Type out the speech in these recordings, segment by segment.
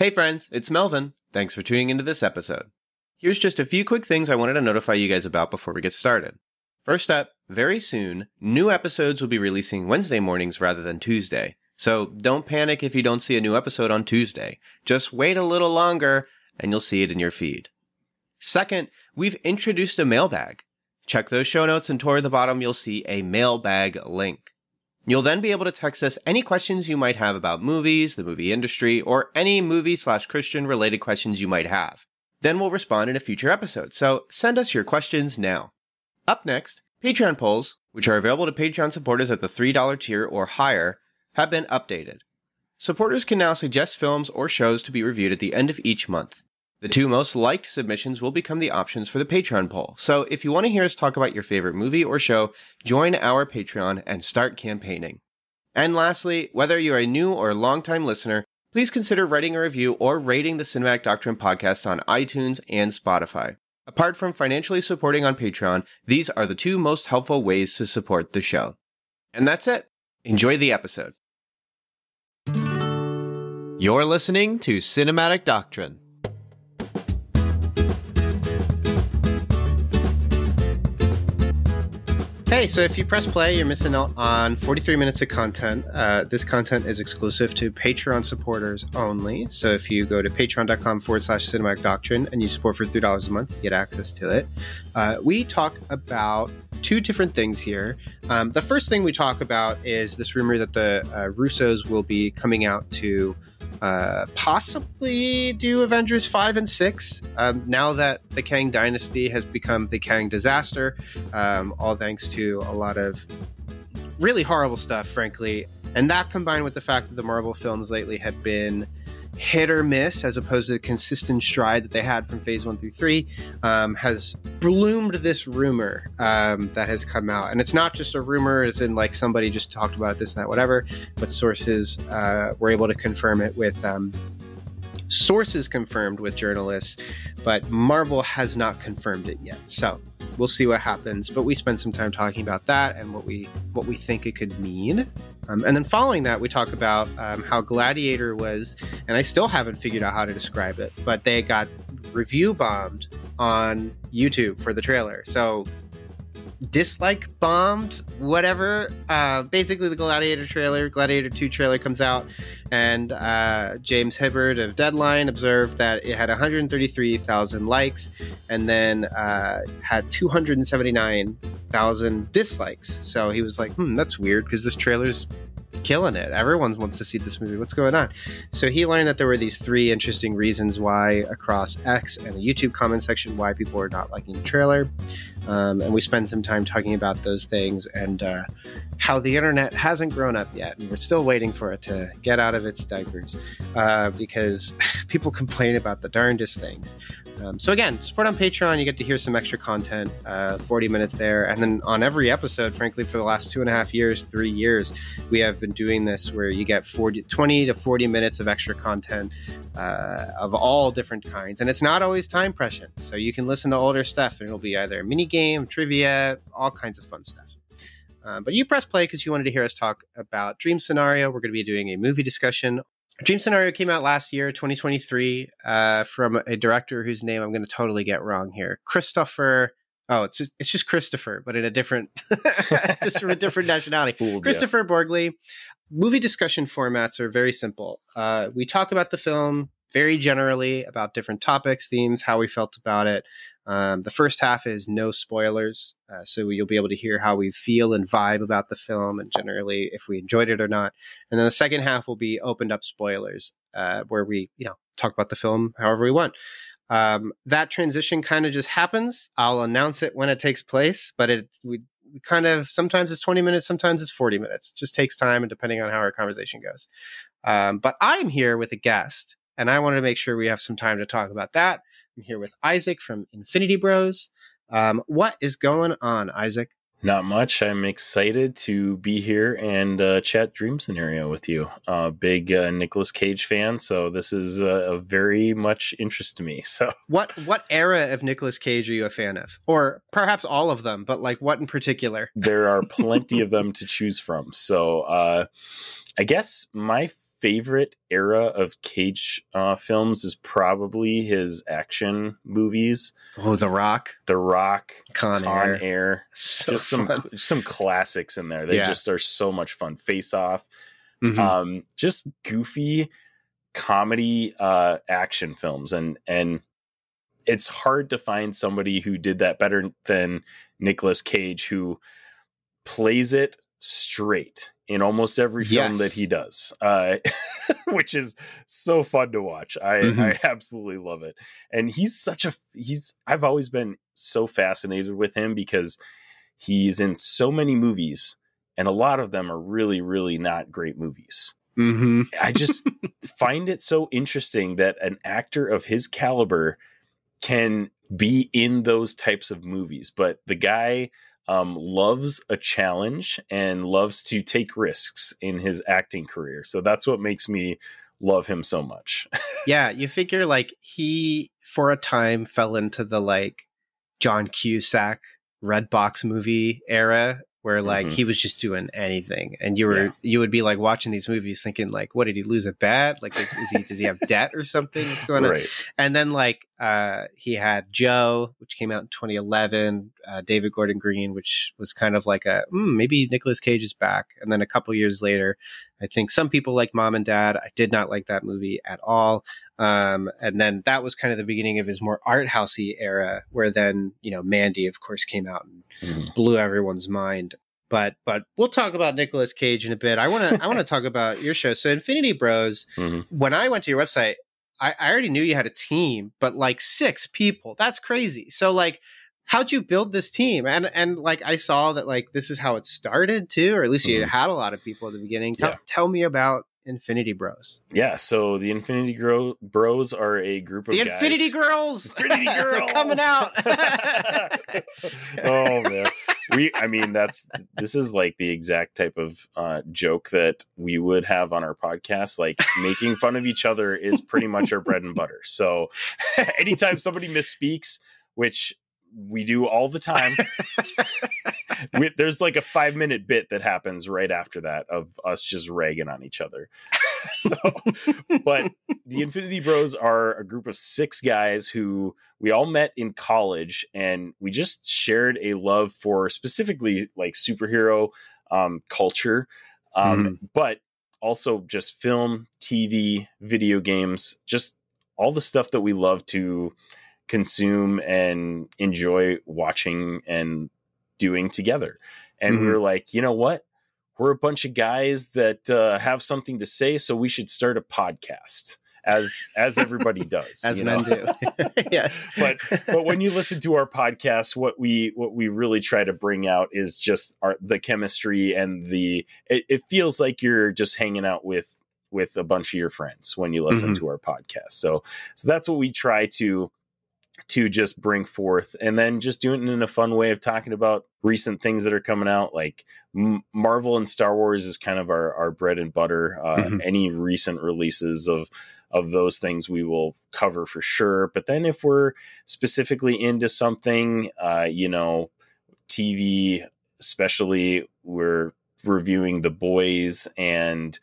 Hey friends, it's Melvin. Thanks for tuning into this episode. Here's just a few quick things I wanted to notify you guys about before we get started. First up, very soon, new episodes will be releasing Wednesday mornings rather than Tuesday. So don't panic if you don't see a new episode on Tuesday. Just wait a little longer and you'll see it in your feed. Second, we've introduced a mailbag. Check those show notes and toward the bottom you'll see a mailbag link. You'll then be able to text us any questions you might have about movies, the movie industry, or any movie slash Christian related questions you might have. Then we'll respond in a future episode, so send us your questions now. Up next, Patreon polls, which are available to Patreon supporters at the $3 tier or higher, have been updated. Supporters can now suggest films or shows to be reviewed at the end of each month. The two most liked submissions will become the options for the Patreon poll. So if you want to hear us talk about your favorite movie or show, join our Patreon and start campaigning. And lastly, whether you're a new or longtime listener, please consider writing a review or rating the Cinematic Doctrine podcast on iTunes and Spotify. Apart from financially supporting on Patreon, these are the two most helpful ways to support the show. And that's it. Enjoy the episode. You're listening to Cinematic Doctrine. Hey, so if you press play, you're missing out on 43 minutes of content. Uh, this content is exclusive to Patreon supporters only. So if you go to patreon.com forward slash cinematic doctrine and you support for $3 a month, you get access to it. Uh, we talk about two different things here. Um, the first thing we talk about is this rumor that the uh, Russos will be coming out to uh, possibly do Avengers 5 and 6 um, now that the Kang Dynasty has become the Kang disaster, um, all thanks to a lot of really horrible stuff, frankly. And that combined with the fact that the Marvel films lately have been hit or miss as opposed to the consistent stride that they had from phase one through three um, has bloomed this rumor um, that has come out. And it's not just a rumor as in like somebody just talked about this and that whatever but sources uh, were able to confirm it with um, sources confirmed with journalists but marvel has not confirmed it yet so we'll see what happens but we spent some time talking about that and what we what we think it could mean um, and then following that, we talk about um, how Gladiator was, and I still haven't figured out how to describe it, but they got review bombed on YouTube for the trailer. So dislike bombed, whatever. Uh, basically, the Gladiator trailer, Gladiator 2 trailer comes out, and uh, James Hibberd of Deadline observed that it had 133,000 likes and then uh, had 279,000 dislikes. So he was like, hmm, that's weird because this trailer's killing it. Everyone wants to see this movie. What's going on? So he learned that there were these three interesting reasons why across X and the YouTube comment section why people are not liking the trailer. Um, and we spend some time talking about those things and uh, how the internet hasn't grown up yet. And we're still waiting for it to get out of its diapers uh, because people complain about the darndest things. Um, so, again, support on Patreon. You get to hear some extra content, uh, 40 minutes there. And then on every episode, frankly, for the last two and a half years, three years, we have been doing this where you get 40, 20 to 40 minutes of extra content uh, of all different kinds. And it's not always time prescient. So, you can listen to older stuff and it'll be either a mini game, trivia, all kinds of fun stuff. Um, but you press play because you wanted to hear us talk about Dream Scenario. We're going to be doing a movie discussion. Dream Scenario came out last year, 2023, uh, from a director whose name I'm going to totally get wrong here. Christopher. Oh, it's just, it's just Christopher, but in a different, just from a different nationality. Fooled, Christopher yeah. Borgli. Movie discussion formats are very simple. Uh, we talk about the film very generally about different topics, themes, how we felt about it, um, the first half is no spoilers, uh, so you'll be able to hear how we feel and vibe about the film, and generally if we enjoyed it or not. And then the second half will be opened up spoilers, uh, where we you know talk about the film however we want. Um, that transition kind of just happens. I'll announce it when it takes place, but it we, we kind of sometimes it's 20 minutes, sometimes it's 40 minutes. It just takes time and depending on how our conversation goes. Um, but I'm here with a guest, and I wanted to make sure we have some time to talk about that. I'm here with Isaac from Infinity Bros. Um, what is going on, Isaac? Not much. I'm excited to be here and uh, chat Dream Scenario with you. Uh, big uh, Nicolas Cage fan, so this is uh, very much interest to me. So, what what era of Nicolas Cage are you a fan of, or perhaps all of them? But like, what in particular? there are plenty of them to choose from. So, uh, I guess my favorite era of Cage uh, films is probably his action movies. Oh, The Rock, The Rock, Con, Con Air, Air. so just some fun. some classics in there. They Yeah. just are so much fun. Face Off, Mhm. um, just goofy comedy uh, action films, and and it's hard to find somebody who did that better than Nicolas Cage, who plays it straight in almost every film Yes. that he does, uh, which is so fun to watch. I, Mhm. I absolutely love it, and he's such a he's. I've always been so fascinated with him because he's in so many movies, and a lot of them are really, really not great movies. Mhm. I just find it so interesting that an actor of his caliber can be in those types of movies. But the guy um, loves a challenge and loves to take risks in his acting career. So that's what makes me love him so much. yeah, you figure like he for a time fell into the like John Cusack red box movie era where like Mhm. he was just doing anything and you were Yeah. you would be like watching these movies thinking like what did he lose a bet like is, is he does he have debt or something what's going on and then like uh he had joe which came out in 2011 uh, david gordon green which was kind of like a mm, maybe Nicolas cage is back and then a couple years later i think some people like mom and dad i did not like that movie at all um and then that was kind of the beginning of his more art housey era where then you know mandy of course came out and Mhm. blew everyone's mind. But but we'll talk about Nicolas Cage in a bit. I want to I want to talk about your show. So Infinity Bros. Mhm. When I went to your website, I, I already knew you had a team, but like six people. That's crazy. So like, how'd you build this team? And and like I saw that like this is how it started too, or at least you Mhm. had a lot of people at the beginning. Tell, Yeah. tell me about Infinity Bros. Yeah. So the Infinity Gro- Bros are a group of The guys. Infinity Girls. Infinity Girls coming out. oh man, we. I mean, that's this is like the exact type of uh, joke that we would have on our podcast. Like making fun of each other is pretty much our bread and butter. So anytime somebody misspeaks, which we do all the time. We, there's like a five minute bit that happens right after that of us just ragging on each other. so, but the Infinity Bros are a group of six guys who we all met in college and we just shared a love for specifically like superhero um, culture, um, but also just film, TV, video games, just all the stuff that we love to consume and enjoy watching and doing together. And we Mhm. were like, you know what? We're a bunch of guys that uh, have something to say, so we should start a podcast, as as everybody does, As men do. yes. But- but when you listen to our podcast, what we what we really try to bring out is just our the chemistry and the. It, it feels like you're just hanging out with with a bunch of your friends when you listen Mhm. to our podcast. So so that's what we try to to just bring forth and then just doing it in a fun way of talking about recent things that are coming out like M- marvel and star wars is kind of our, our bread and butter uh, Mhm. any recent releases of of those things we will cover for sure but then if we're specifically into something uh, you know tv especially we're reviewing the boys and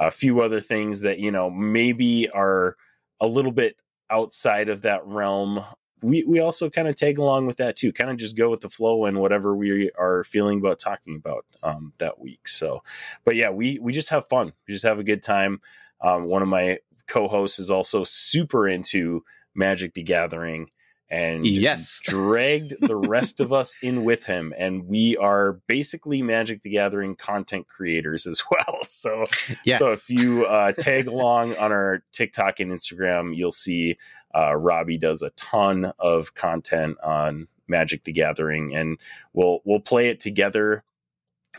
a few other things that you know maybe are a little bit outside of that realm we we also kind of tag along with that too kind of just go with the flow and whatever we are feeling about talking about um, that week so. But yeah we we just have fun we just have a good time. Um, one of my co-hosts is also super into magic the gathering and Yes. dragged the rest of us in with him and we are basically magic the gathering content creators as well so Yes. so if you uh, tag along on our TikTok and Instagram, you'll see uh, Robbie does a ton of content on Magic the Gathering, and we'll we'll play it together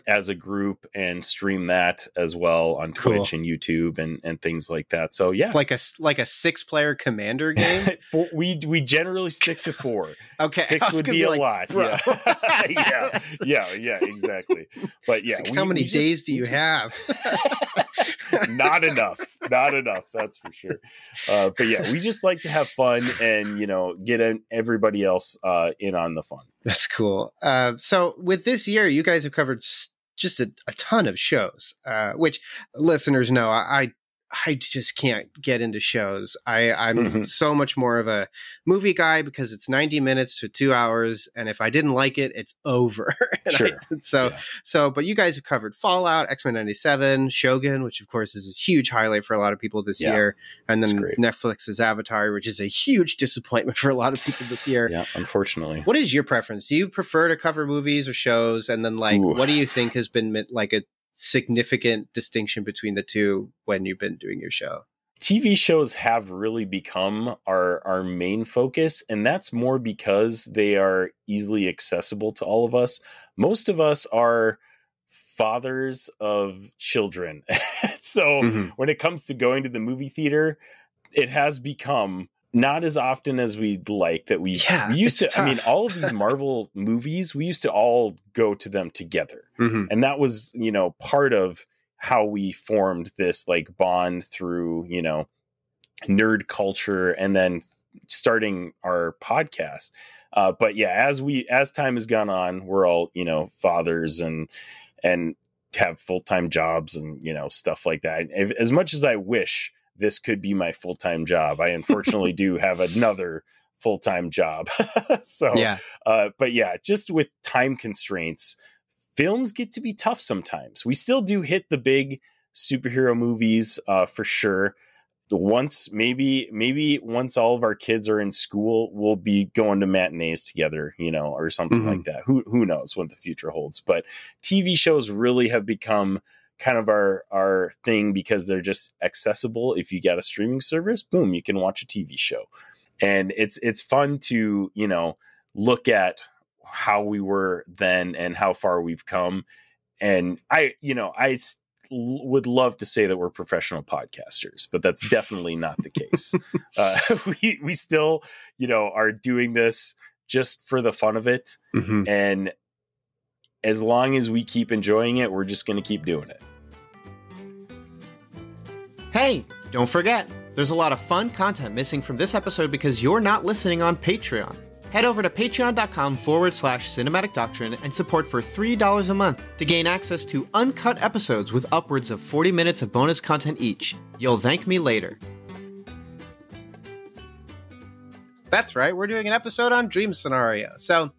as a group and stream that as well on Cool. Twitch and YouTube and and things like that. So yeah. like a like a six player commander game. For- we we generally stick to four. Okay, Six would gonna be, a like, lot. bro. Yeah. yeah, yeah, yeah, exactly. But yeah, Like, we- how many we just- days do you just- have? not enough not enough that's for sure uh, but yeah we just like to have fun and you know get everybody else uh, in on the fun That's cool. Uh, so with this year, you guys have covered just a, a ton of shows, uh, which listeners know. I, I I just can't get into shows. I, I'm so much more of a movie guy because it's 90 minutes to two hours, and if I didn't like it, it's over. Sure. I, so, yeah. so, but you guys have covered Fallout, X Men '97, Shogun, which of course is a huge highlight for a lot of people this yeah, year, and then Netflix's Avatar, which is a huge disappointment for a lot of people this year. Yeah, unfortunately. What is your preference? Do you prefer to cover movies or shows? And then, like, Ooh. what do you think has been like a significant distinction between the two when you've been doing your show? TV shows have really become our our main focus and that's more because they are easily accessible to all of us. Most of us are fathers of children. so mm-hmm. when it comes to going to the movie theater, it has become not as often as we'd like that we, yeah, we used to tough. i mean all of these marvel movies we used to all go to them together mm-hmm. and that was you know part of how we formed this like bond through you know nerd culture and then starting our podcast uh, but yeah as we as time has gone on we're all you know fathers and and have full-time jobs and you know stuff like that as much as i wish this could be my full time job. I unfortunately do have another full time job. so, yeah. Uh, but yeah, just with time constraints, films get to be tough sometimes. We still do hit the big superhero movies uh, for sure. Once maybe maybe once all of our kids are in school, we'll be going to matinees together, you know, or something mm-hmm. like that. Who who knows what the future holds? But TV shows really have become kind of our our thing because they're just accessible. If you got a streaming service, boom, you can watch a TV show, and it's it's fun to you know look at how we were then and how far we've come. And I, you know, I would love to say that we're professional podcasters, but that's definitely not the case. uh, we we still, you know, are doing this just for the fun of it, mm-hmm. and as long as we keep enjoying it, we're just going to keep doing it. Hey, don't forget, there's a lot of fun content missing from this episode because you're not listening on Patreon. Head over to patreon.com forward slash cinematic doctrine and support for $3 a month to gain access to uncut episodes with upwards of 40 minutes of bonus content each. You'll thank me later. That's right, we're doing an episode on Dream Scenario. So,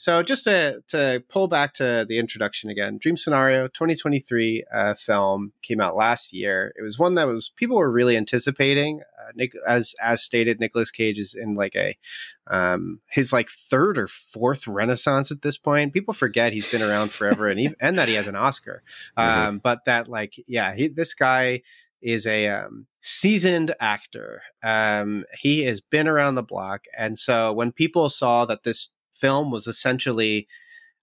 so just to, to pull back to the introduction again, Dream Scenario 2023 uh, film came out last year. It was one that was people were really anticipating. Uh, Nick, as as stated, Nicolas Cage is in like a um, his like third or fourth renaissance at this point. People forget he's been around forever and even, and that he has an Oscar. Mm-hmm. Um, mm-hmm. But that like yeah, he, this guy is a um, seasoned actor. Um, he has been around the block, and so when people saw that this film was essentially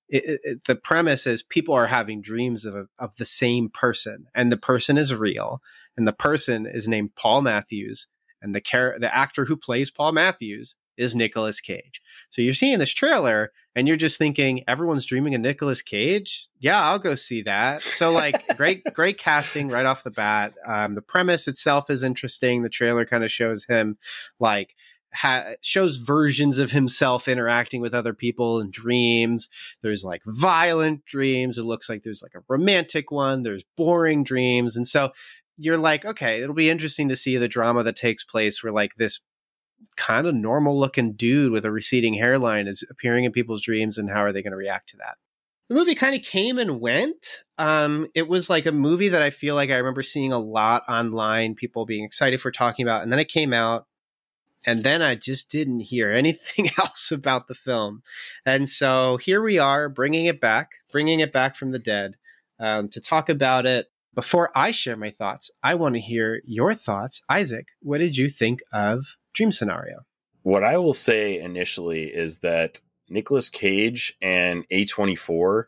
it, it, the premise is people are having dreams of a, of the same person, and the person is real, and the person is named Paul Matthews, and the char- the actor who plays Paul Matthews is Nicolas Cage. So you're seeing this trailer, and you're just thinking everyone's dreaming of Nicolas Cage. Yeah, I'll go see that. So like great great casting right off the bat. Um, the premise itself is interesting. The trailer kind of shows him like ha- shows versions of himself interacting with other people in dreams. There's like violent dreams. It looks like there's like a romantic one. There's boring dreams. And so you're like, okay, it'll be interesting to see the drama that takes place where like this kind of normal looking dude with a receding hairline is appearing in people's dreams and how are they going to react to that? The movie kind of came and went. Um, it was like a movie that I feel like I remember seeing a lot online, people being excited for talking about. And then it came out and then I just didn't hear anything else about the film. And so here we are, bringing it back, bringing it back from the dead um, to talk about it. Before I share my thoughts, I want to hear your thoughts. Isaac, what did you think of Dream Scenario? What I will say initially is that Nicolas Cage and A24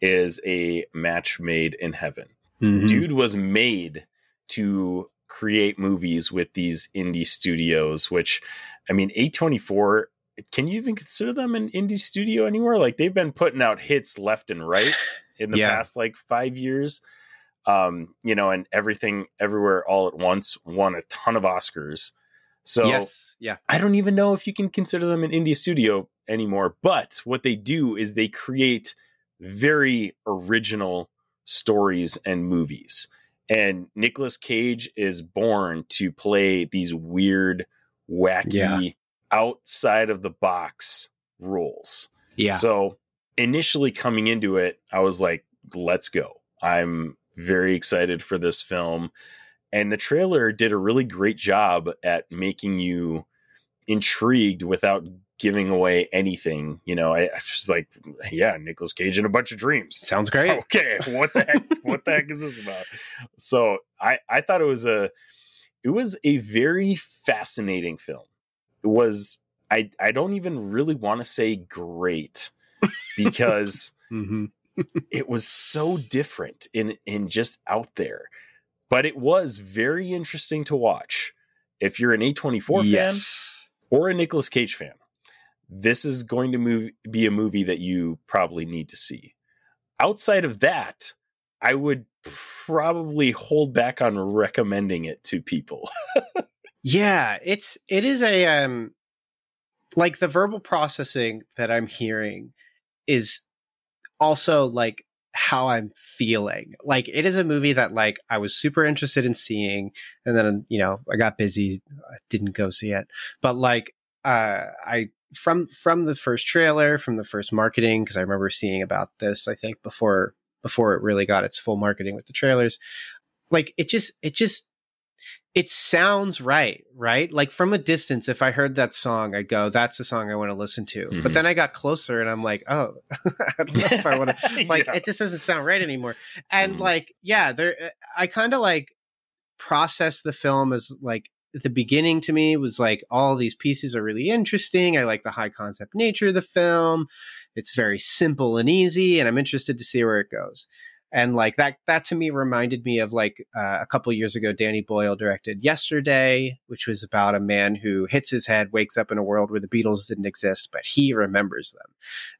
is a match made in heaven. Mm-hmm. Dude was made to create movies with these indie studios, which I mean, A24, can you even consider them an indie studio anywhere? Like they've been putting out hits left and right in the yeah. past like five years. Um, you know, and everything everywhere all at once won a ton of Oscars. So yes, yeah. I don't even know if you can consider them an indie studio anymore. But what they do is they create very original stories and movies and Nicolas Cage is born to play these weird, wacky, Yeah. outside of the box roles. Yeah. So initially coming into it, I was like, let's go. I'm very excited for this film. And the trailer did a really great job at making you intrigued without giving away anything. You know, I, I was like, yeah, Nicolas Cage and a bunch of dreams. Sounds great. Okay, what the heck? what the heck is this about? So I I thought it was a it was a very fascinating film. It was I I don't even really want to say great because hmm it was so different in in just out there. But it was very interesting to watch. If you're an A24 fan or a Nicolas Cage fan, this is going to move, be a movie that you probably need to see. Outside of that, I would probably hold back on recommending it to people. Yeah, it's it is a um like the verbal processing that I'm hearing is also like how I'm feeling. Like it is a movie that like I was super interested in seeing and then you know, I got busy, I didn't go see it. But like uh I from from the first trailer, from the first marketing because I remember seeing about this I think before before it really got its full marketing with the trailers. Like it just it just it sounds right, right? Like from a distance, if I heard that song, I'd go, "That's the song I want to listen to." Mhm. But then I got closer, and I'm like, "Oh, I don't know if I want to." Like, Yeah. it just doesn't sound right anymore. And Mhm. like, yeah, there. uh, I kind of like process the film as like the beginning to me was like all these pieces are really interesting. I like the high concept nature of the film. It's very simple and easy, and I'm interested to see where it goes and like that that to me reminded me of like uh, a couple years ago danny boyle directed yesterday which was about a man who hits his head wakes up in a world where the beatles didn't exist but he remembers them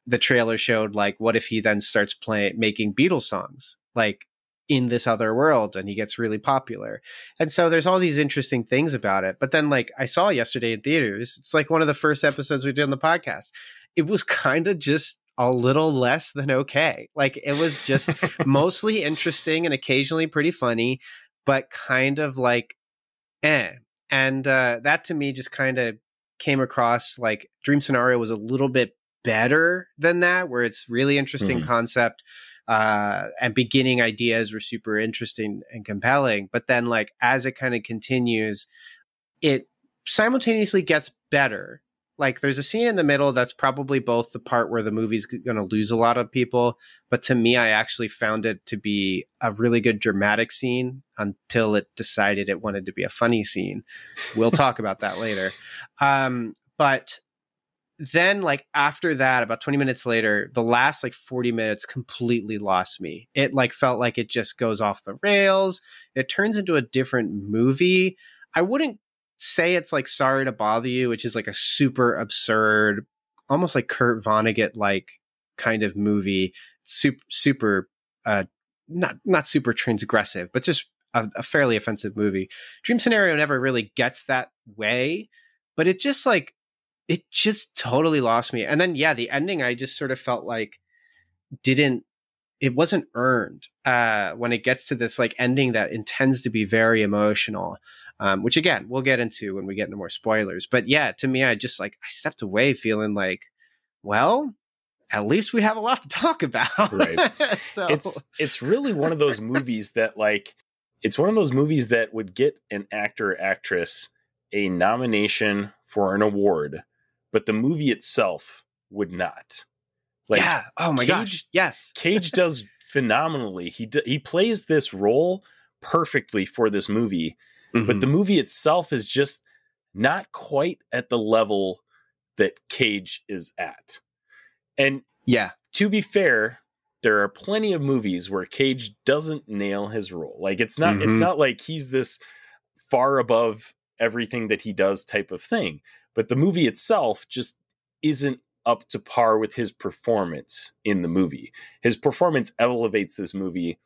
the trailer showed like what if he then starts playing making beatles songs like in this other world and he gets really popular and so there's all these interesting things about it but then like i saw yesterday in theaters it's like one of the first episodes we did on the podcast it was kind of just a little less than okay like it was just mostly interesting and occasionally pretty funny, but kind of like eh. And uh, that to me just kind of came across like Dream Scenario was a little bit better than that, where it's really interesting Mhm. concept uh, and beginning ideas were super interesting and compelling. But then, like as it kind of continues, it simultaneously gets better. Like there's a scene in the middle that's probably both the part where the movie's going to lose a lot of people, but to me, I actually found it to be a really good dramatic scene until it decided it wanted to be a funny scene. We'll talk about that later. Um, but then, like after that, about 20 minutes later, the last like 40 minutes completely lost me. It like felt like it just goes off the rails. It turns into a different movie. I wouldn't say it's like Sorry to Bother You, which is like a super absurd, almost like Kurt Vonnegut like kind of movie. Super, super, uh, not not super transgressive, but just a, a fairly offensive movie. Dream Scenario never really gets that way, but it just like it just totally lost me. And then yeah, the ending I just sort of felt like didn't it wasn't earned uh when it gets to this like ending that intends to be very emotional um, which again we'll get into when we get into more spoilers. But yeah, to me, I just like I stepped away feeling like, well, at least we have a lot to talk about. Right. so it's it's really one of those movies that like it's one of those movies that would get an actor or actress a nomination for an award, but the movie itself would not. Like yeah. Oh my gosh. Yes. Cage does phenomenally. He d- he plays this role perfectly for this movie, Mm-hmm. but the movie itself is just not quite at the level that Cage is at. And yeah. to be fair, there are plenty of movies where Cage doesn't nail his role. Like it's not it's Mhm. not like he's this far above everything that he does type of thing. But the movie itself just isn't up to par with his performance in the movie. His performance elevates this movie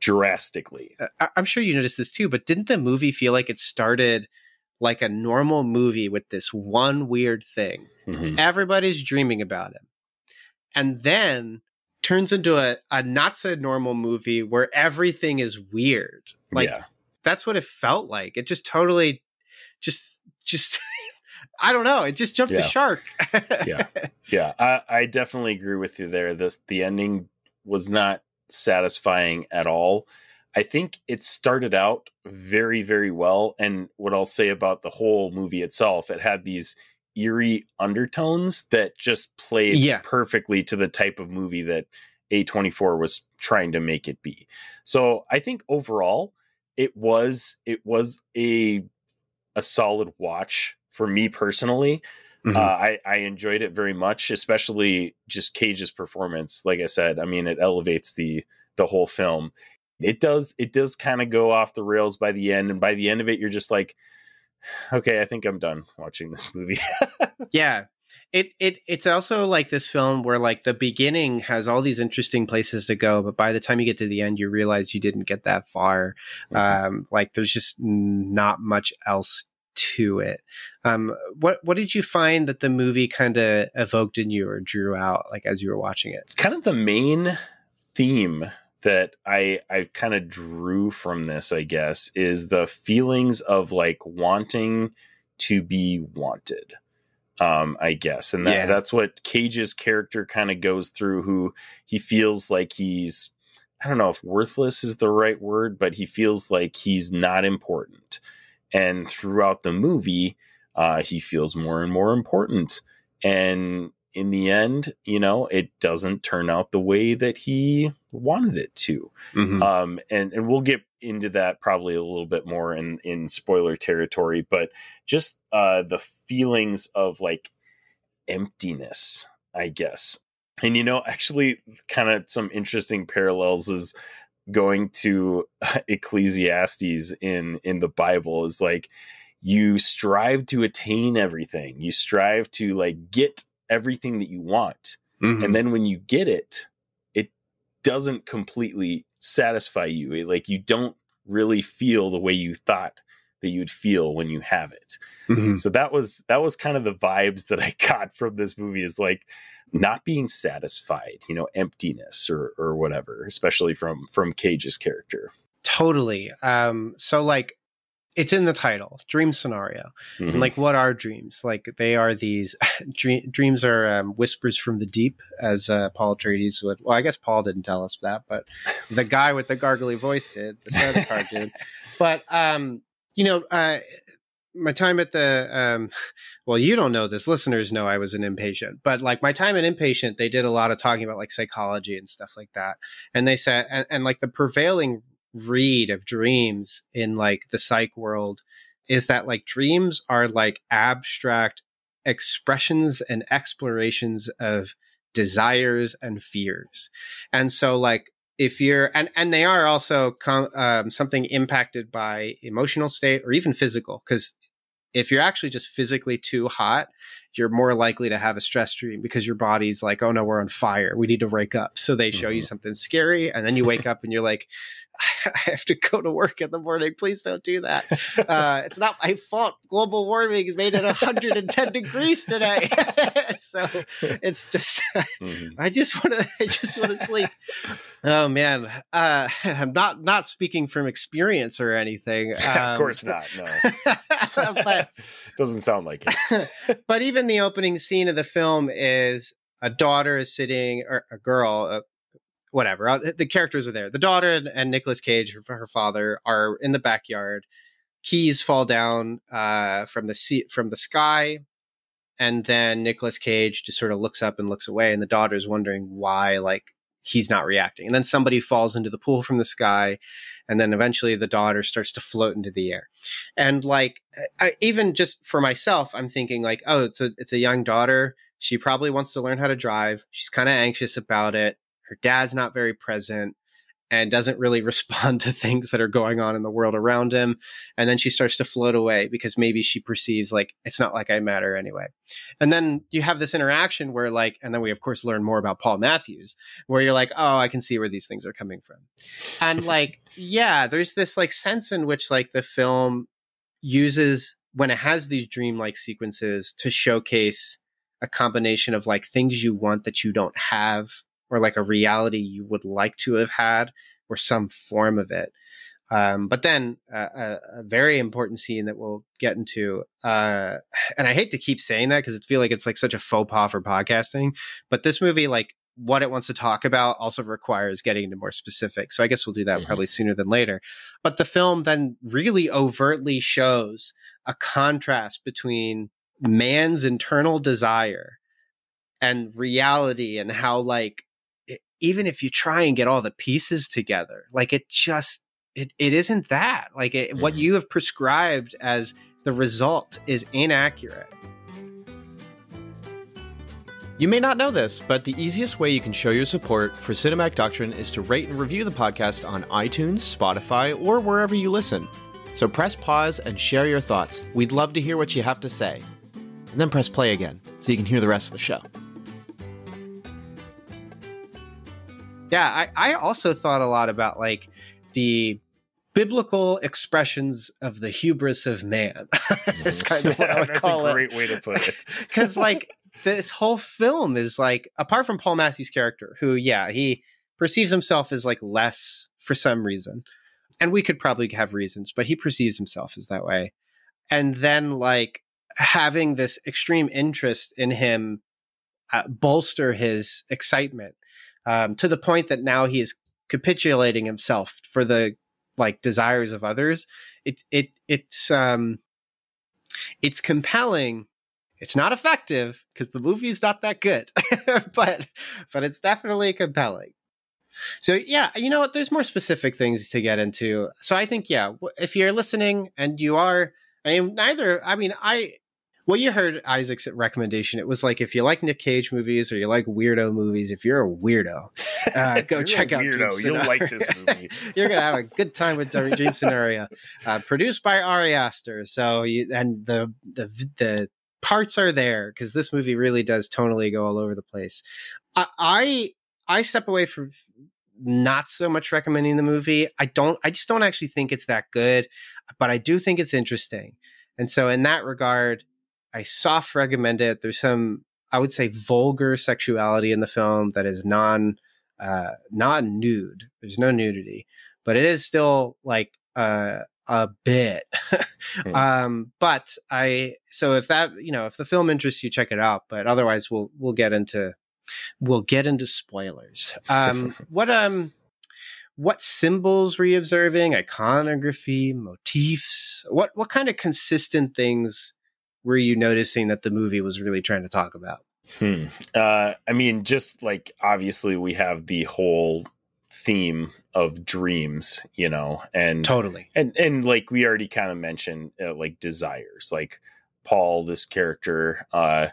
drastically. Uh, I- I'm sure you noticed this too, but didn't the movie feel like it started like a normal movie with this one weird thing? Mhm. Everybody's dreaming about him. And then turns into a, a not so normal movie where everything is weird. Like yeah. that's what it felt like. It just totally just just I don't know. It just jumped Yeah. the shark. Yeah. Yeah, I, I definitely agree with you there. This the ending was not satisfying at all. I think it started out very, very well. And what I'll say about the whole movie itself, it had these eerie undertones that just played Yeah. perfectly to the type of movie that A24 was trying to make it be. So I think overall it was it was a a solid watch for me personally. Mhm. Uh, I, I enjoyed it very much, especially just Cage's performance. Like I said, I mean, it elevates the the whole film. It does it does kind of go off the rails by the end, and by the end of it, you're just like, okay, I think I'm done watching this movie. yeah. It it it's also like this film where like the beginning has all these interesting places to go, but by the time you get to the end, you realize you didn't get that far. Um, like there's just not much else to it. Um, what what did you find that the movie kind of evoked in you or drew out like as you were watching it? kind of the main theme that I I kind of drew from this, I guess, is the feelings of like wanting to be wanted. Um, I guess, and that, Yeah. that's what Cage's character kind of goes through. Who he feels like he's, I don't know if worthless is the right word, but he feels like he's not important. And throughout the movie, uh, he feels more and more important. And in the end, you know, it doesn't turn out the way that he wanted it to. Um, and and we'll get into that probably a little bit more in in spoiler territory, but just uh, the feelings of like emptiness, I guess. And you know, actually, kind of some interesting parallels is going to Ecclesiastes in in the Bible is like you strive to attain everything. You strive to like get everything that you want. Mhm. And then when you get it, it doesn't completely satisfy you. It- like you don't really feel the way you thought that you'd feel when you have it. Mhm. So that was that was kind of the vibes that I got from this movie is like not being satisfied, you know, emptiness or or whatever, especially from from Cage's character. Totally. Um, so like it's in the title, dream scenario. Mhm. And like, what are dreams? Like, they are these dream, dreams are um, whispers from the deep, as uh, Paul Atreides would. Well, I guess Paul didn't tell us that, but the guy with the gargly voice did. The Sardaukar did. But um, you know, uh, my time at the um, well, you don't know this. Listeners know I was an inpatient, but like my time at inpatient, they did a lot of talking about like psychology and stuff like that. And they said, and, and like the prevailing read of dreams in like the psych world is that like dreams are like abstract expressions and explorations of desires and fears and so like if you're and and they are also com- um, something impacted by emotional state or even physical because if you're actually just physically too hot you're more likely to have a stress dream because your body's like oh no we're on fire we need to wake up so they show you Mhm. something scary and then you wake up and you're like i have to go to work in the morning please don't do that uh, it's not my fault. Global warming has made it 110 degrees today. so it's just, Mhm. I just want to, I just want to sleep. Oh man, uh, I'm not not speaking from experience or anything. of um, course not. No. but Doesn't sound like it. but even the opening scene of the film is a daughter is sitting or a girl uh, whatever uh, the characters are there. The daughter and, and Cage her, her father are in the backyard. Keys fall down uh, from the sea, from the sky and then Nicolas Cage just sort of looks up and looks away and the daughter's wondering why like he's not reacting. And then somebody falls into the pool from the sky and then eventually the daughter starts to float into the air. And like I, even just for myself i'm thinking like oh it's a it's a young daughter. She probably wants to learn how to drive. She's kind of anxious about it. Her dad's not very present and doesn't really respond to things that are going on in the world around him. And then she starts to float away because maybe she perceives like it's not like i matter anyway. And then you have this interaction where like and then we of course learn more about paul matthews where you're like oh i can see where these things are coming from. And like yeah there's this like sense in which like the film uses when it has these dreamlike sequences to showcase a combination of like things you want that you don't have or like a reality you would like to have had or some form of it. Um, but then uh, a, a, very important scene that we'll get into, uh, and I hate to keep saying that because I feel like it's like such a faux pas for podcasting. But this movie, like what it wants to talk about, also requires getting into more specific. So I guess we'll do that mm-hmm. probably sooner than later. But the film then really overtly shows a contrast between man's internal desire and reality, and how like even if you try and get all the pieces together, like it just it, it isn't that like it, mm-hmm. what you have prescribed as the result is inaccurate you may not know this, but the easiest way you can show your support for Cinematic Doctrine is to rate and review the podcast on iTunes, Spotify, or wherever you listen. So press pause and share your thoughts. We'd love to hear what you have to say. And then press play again so you can hear the rest of the show. Yeah, I, I also thought a lot about like the biblical expressions of the hubris of man. it's kind of yeah, that's a great it. way to put it. Because like this whole film is like, apart from Paul Matthews' character, who yeah he perceives himself as like less for some reason, and we could probably have reasons, but he perceives himself as that way. And then like having this extreme interest in him uh, bolster his excitement um, to the point that now he is capitulating himself for the like desires of others it's it it's um it's compelling. It's not effective because the movie's not that good but but it's definitely compelling. So yeah you know what? There's more specific things to get into. So i think yeah if you're listening and you are i mean neither i mean i well, you heard Isaac's recommendation. It was like if you like Nick Cage movies or you like weirdo movies, if you're a weirdo, uh, go check out weirdo. You'll like this movie. you're gonna have a good time with Dream Scenario, uh, produced by Ari Aster. So you and the the the parts are there because this movie really does tonally go all over the place. I, I I step away from not so much recommending the movie. I don't. I just don't actually think it's that good, but I do think it's interesting. And so, in that regard, I soft recommend it. There's some, I would say, vulgar sexuality in the film that is non, uh, not nude. There's no nudity, but it is still like uh, a bit. mm. um, but I, so if that, you know, if the film interests you, check it out. But otherwise, we'll we'll get into we'll get into spoilers. Um, what um what symbols were you observing? Iconography, motifs. What what kind of consistent things were you noticing that the movie was really trying to talk about? Hmm. Uh, I mean, just like obviously we have the whole theme of dreams, you know, and totally, and and like we already kind of mentioned, uh, like desires, like Paul, this character, uh,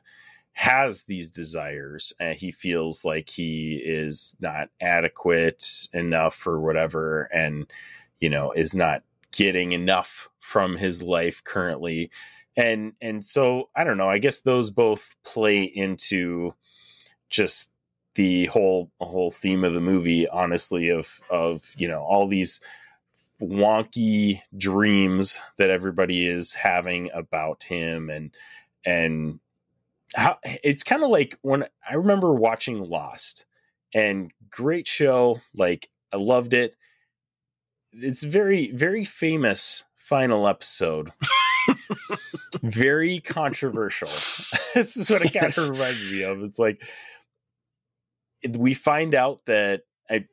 has these desires, and he feels like he is not adequate enough or whatever, and you know, is not getting enough from his life currently and and so i don't know i guess those both play into just the whole whole theme of the movie honestly of of you know all these wonky dreams that everybody is having about him and and how it's kind of like when i remember watching lost and great show like i loved it. It's very very famous final episode very controversial. this is what it kind of reminds me of. It's like we find out that I,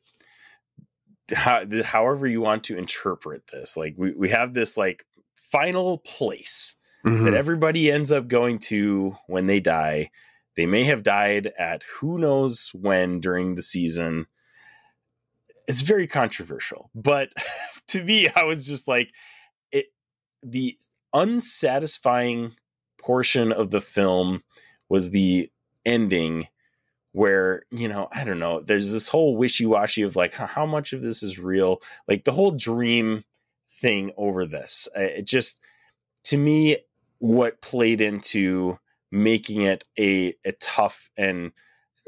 how, however you want to interpret this, like we, we have this like final place mm-hmm. that everybody ends up going to when they die. They may have died at who knows when during the season. It's very controversial, but to me, I was just like, it. The unsatisfying portion of the film was the ending where you know i don't know there's this whole wishy-washy of like how much of this is real? Like the whole dream thing over this. It just to me what played into making it a a tough and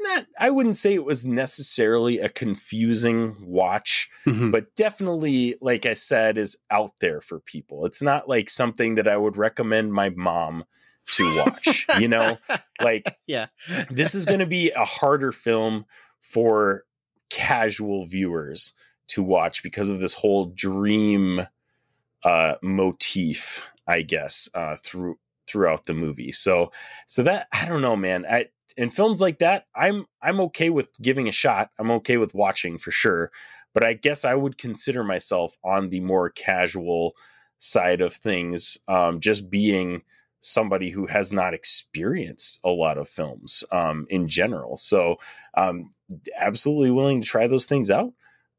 not I wouldn't say it was necessarily a confusing watch, mm-hmm. but definitely like I said is out there for people. It's not like something that I would recommend my mom to watch, you know? Like yeah. this is going to be a harder film for casual viewers to watch because of this whole dream uh, motif, I guess, uh, through throughout the movie. So, so that I don't know, man. I, in films like that, I'm I'm okay with giving a shot. I'm okay with watching for sure. But I guess I would consider myself on the more casual side of things, um, just being somebody who has not experienced a lot of films um, in general. So, um, absolutely willing to try those things out.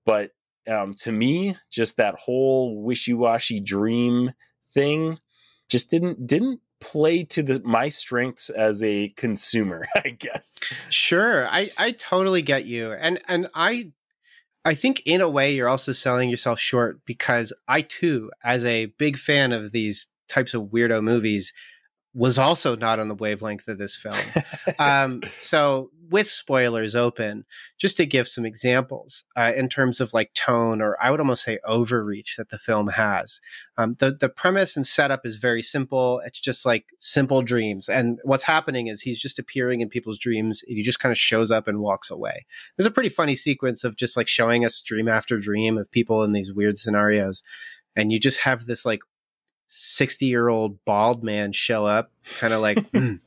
But um, to me, just that whole wishy-washy dream thing just didn't didn't play to the my strengths as a consumer i guess. Sure i i totally get you and and i i think in a way you're also selling yourself short because i too as a big fan of these types of weirdo movies was also not on the wavelength of this film. um, so, with spoilers open, just to give some examples uh, in terms of like tone, or I would almost say overreach that the film has. Um, the the premise and setup is very simple. It's just like simple dreams, and what's happening is he's just appearing in people's dreams. He just kind of shows up and walks away. There's a pretty funny sequence of just like showing us dream after dream of people in these weird scenarios, and you just have this like 60 year old bald man show up, kind of like, mm,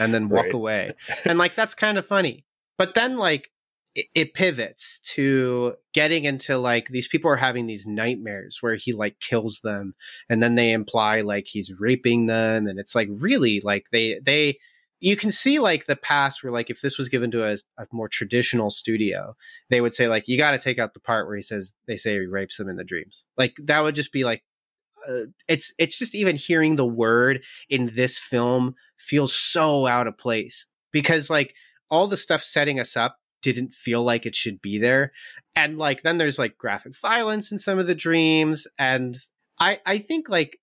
and then walk right. away. And like, that's kind of funny. But then, like, it, it, pivots to getting into like these people are having these nightmares where he like kills them and then they imply like he's raping them and it's like really like they they you can see like the past where like if this was given to a, a more traditional studio they would say like you got to take out the part where he says they say he rapes them in the dreams like that would just be like uh, it's it's just even hearing the word in this film feels so out of place because like all the stuff setting us up didn't feel like it should be there. And like then there's like graphic violence in some of the dreams. And i i think like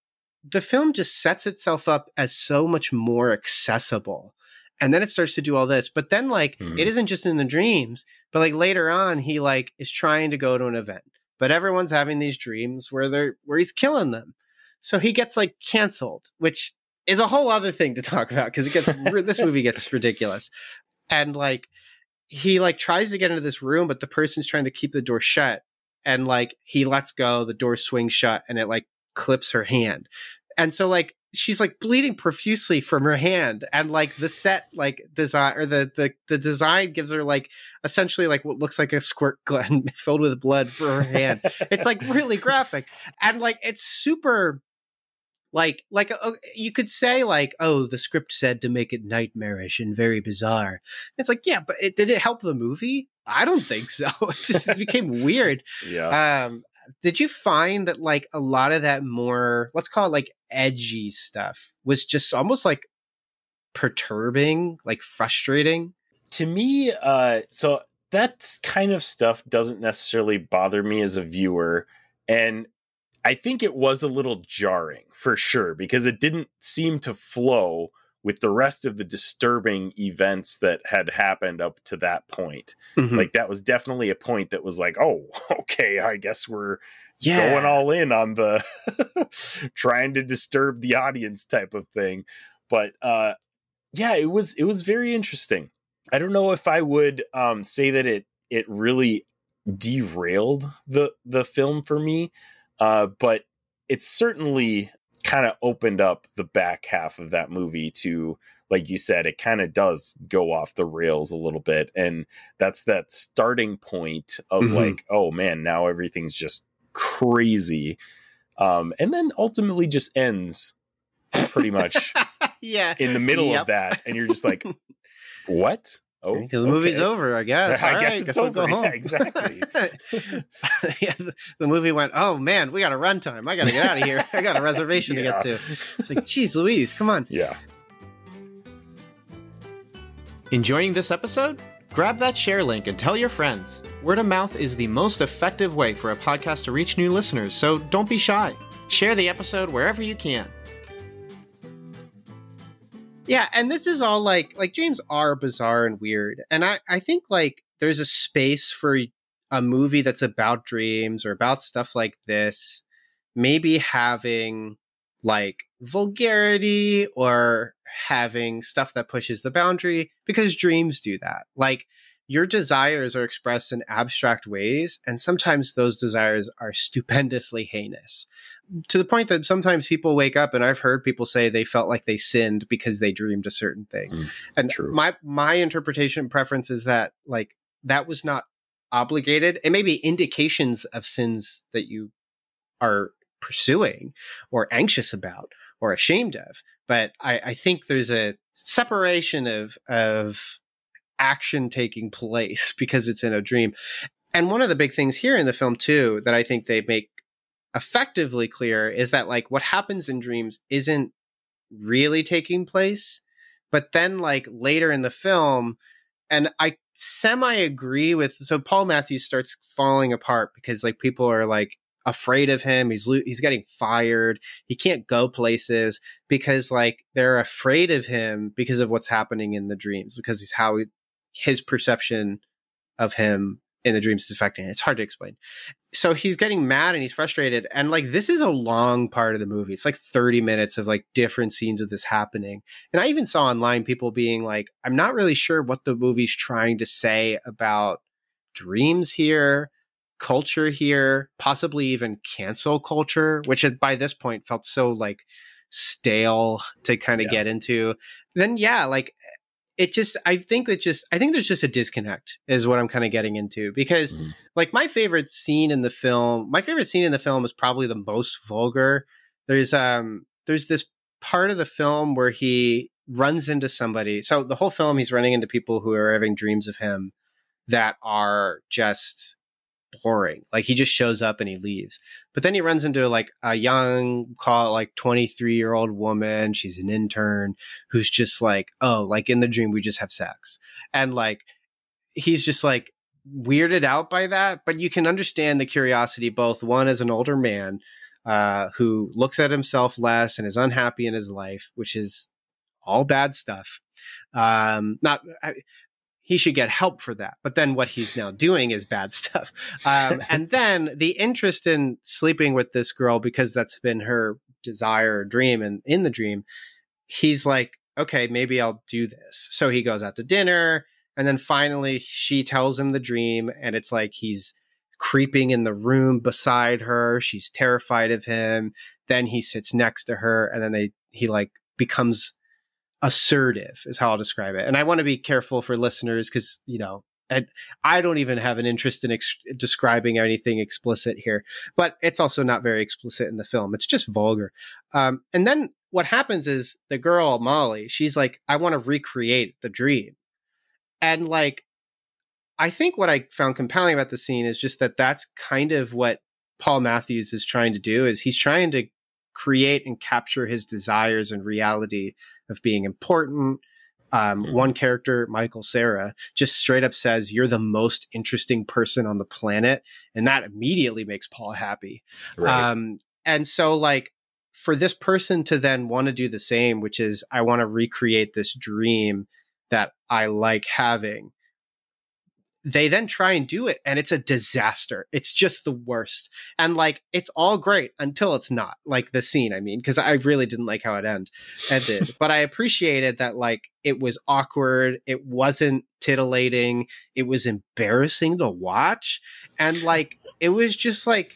the film just sets itself up as so much more accessible. And then it starts to do all this. But then like mm-hmm. it isn't just in the dreams but like later on he like is trying to go to an event but everyone's having these dreams where they're where he's killing them. So he gets like canceled, which is a whole other thing to talk about because it gets this movie gets ridiculous. And like he like tries to get into this room, but the person's trying to keep the door shut. And like he lets go, the door swings shut, and it like clips her hand. And so like she's like bleeding profusely from her hand and like the set like design or the the the design gives her like essentially like what looks like a squirt gun filled with blood for her hand. It's like really graphic. And like it's super like like uh, you could say like oh the script said to make it nightmarish and very bizarre. It's like yeah but it, did it help the movie? I don't think so. It just became weird. Yeah. Um did you find that like a lot of that more let's call it like edgy stuff was just almost like perturbing like frustrating? To me uh so that kind of stuff doesn't necessarily bother me as a viewer and i think it was a little jarring for sure because it didn't seem to flow with the rest of the disturbing events that had happened up to that point. Mm-hmm. Like that was definitely a point that was like, oh, okay, I guess we're yeah. going all in on the trying to disturb the audience type of thing. But uh yeah, it was it was very interesting. I don't know if I would um say that it it really derailed the the film for me. Uh but it's certainly kind of opened up the back half of that movie to like you said it kind of does go off the rails a little bit and that's that starting point of mm-hmm. like oh man now everything's just crazy um and then ultimately just ends pretty much yeah in the middle yep. of that and you're just like what Oh, because the okay. movie's over, I guess. I guess right, it's guess over. We'll yeah, exactly. yeah, the, the, movie went. Oh man, we got a runtime. I got to get out of here. I got a reservation yeah. to get to. It's like, geez, Louise, come on. Yeah. Enjoying this episode? Grab that share link and tell your friends. Word of mouth is the most effective way for a podcast to reach new listeners, so don't be shy. Share the episode wherever you can. Yeah, and this is all like like dreams are bizarre and weird. And I I think like there's a space for a movie that's about dreams or about stuff like this maybe having like vulgarity or having stuff that pushes the boundary because dreams do that. Like your desires are expressed in abstract ways, and sometimes those desires are stupendously heinous to the point that sometimes people wake up and I've heard people say they felt like they sinned because they dreamed a certain thing. Mm, and true. my my interpretation preference is that like that was not obligated. It may be indications of sins that you are pursuing or anxious about or ashamed of. But I, I think there's a separation of of action taking place because it's in a dream. And one of the big things here in the film too that I think they make effectively clear is that like what happens in dreams isn't really taking place. But then like later in the film, and I semi agree with so Paul Matthews starts falling apart because like people are like afraid of him. He's he's getting fired. He can't go places because like they're afraid of him because of what's happening in the dreams because he's how he, his perception of him in the dreams is affecting it. It's hard to explain. So he's getting mad and he's frustrated. And like this is a long part of the movie. It's like 30 minutes of like different scenes of this happening. And I even saw online people being like, I'm not really sure what the movie's trying to say about dreams here, culture here, possibly even cancel culture, which by this point felt so like stale to kind of yeah. get into. Then yeah, like it just i think that just i think there's just a disconnect is what i'm kind of getting into because mm. like my favorite scene in the film my favorite scene in the film is probably the most vulgar there's um there's this part of the film where he runs into somebody so the whole film he's running into people who are having dreams of him that are just boring. Like he just shows up and he leaves. But then he runs into like a young, call it like 23 year old woman. She's an intern who's just like, oh, like in the dream, we just have sex. And like, he's just like weirded out by that. But you can understand the curiosity, both one as an older man uh, who looks at himself less and is unhappy in his life, which is all bad stuff. Um, not I, he should get help for that. But then what he's now doing is bad stuff. Um, and then the interest in sleeping with this girl because that's been her desire or dream, and in the dream, he's like, okay, maybe I'll do this. So he goes out to dinner, and then finally she tells him the dream, and it's like he's creeping in the room beside her. She's terrified of him. Then he sits next to her, and then they he like becomes assertive is how I'll describe it. And I want to be careful for listeners because, you know, and I don't even have an interest in ex- describing anything explicit here, but it's also not very explicit in the film. It's just vulgar. Um, and then what happens is the girl, Molly, she's like, I want to recreate the dream. And like, I think what I found compelling about the scene is just that that's kind of what Paul Matthews is trying to do is he's trying to create and capture his desires and reality of being important. Um, mm-hmm. One character, Michael Cera, just straight up says, You're the most interesting person on the planet. And that immediately makes Paul happy. Right. Um, and so, like, for this person to then want to do the same, which is, I want to recreate this dream that I like having, they then try and do it and it's a disaster. It's just the worst. And like it's all great until it's not. Like the scene, I mean, because I really didn't like how it end ended. but I appreciated that like it was awkward, it wasn't titillating, it was embarrassing to watch. And like it was just like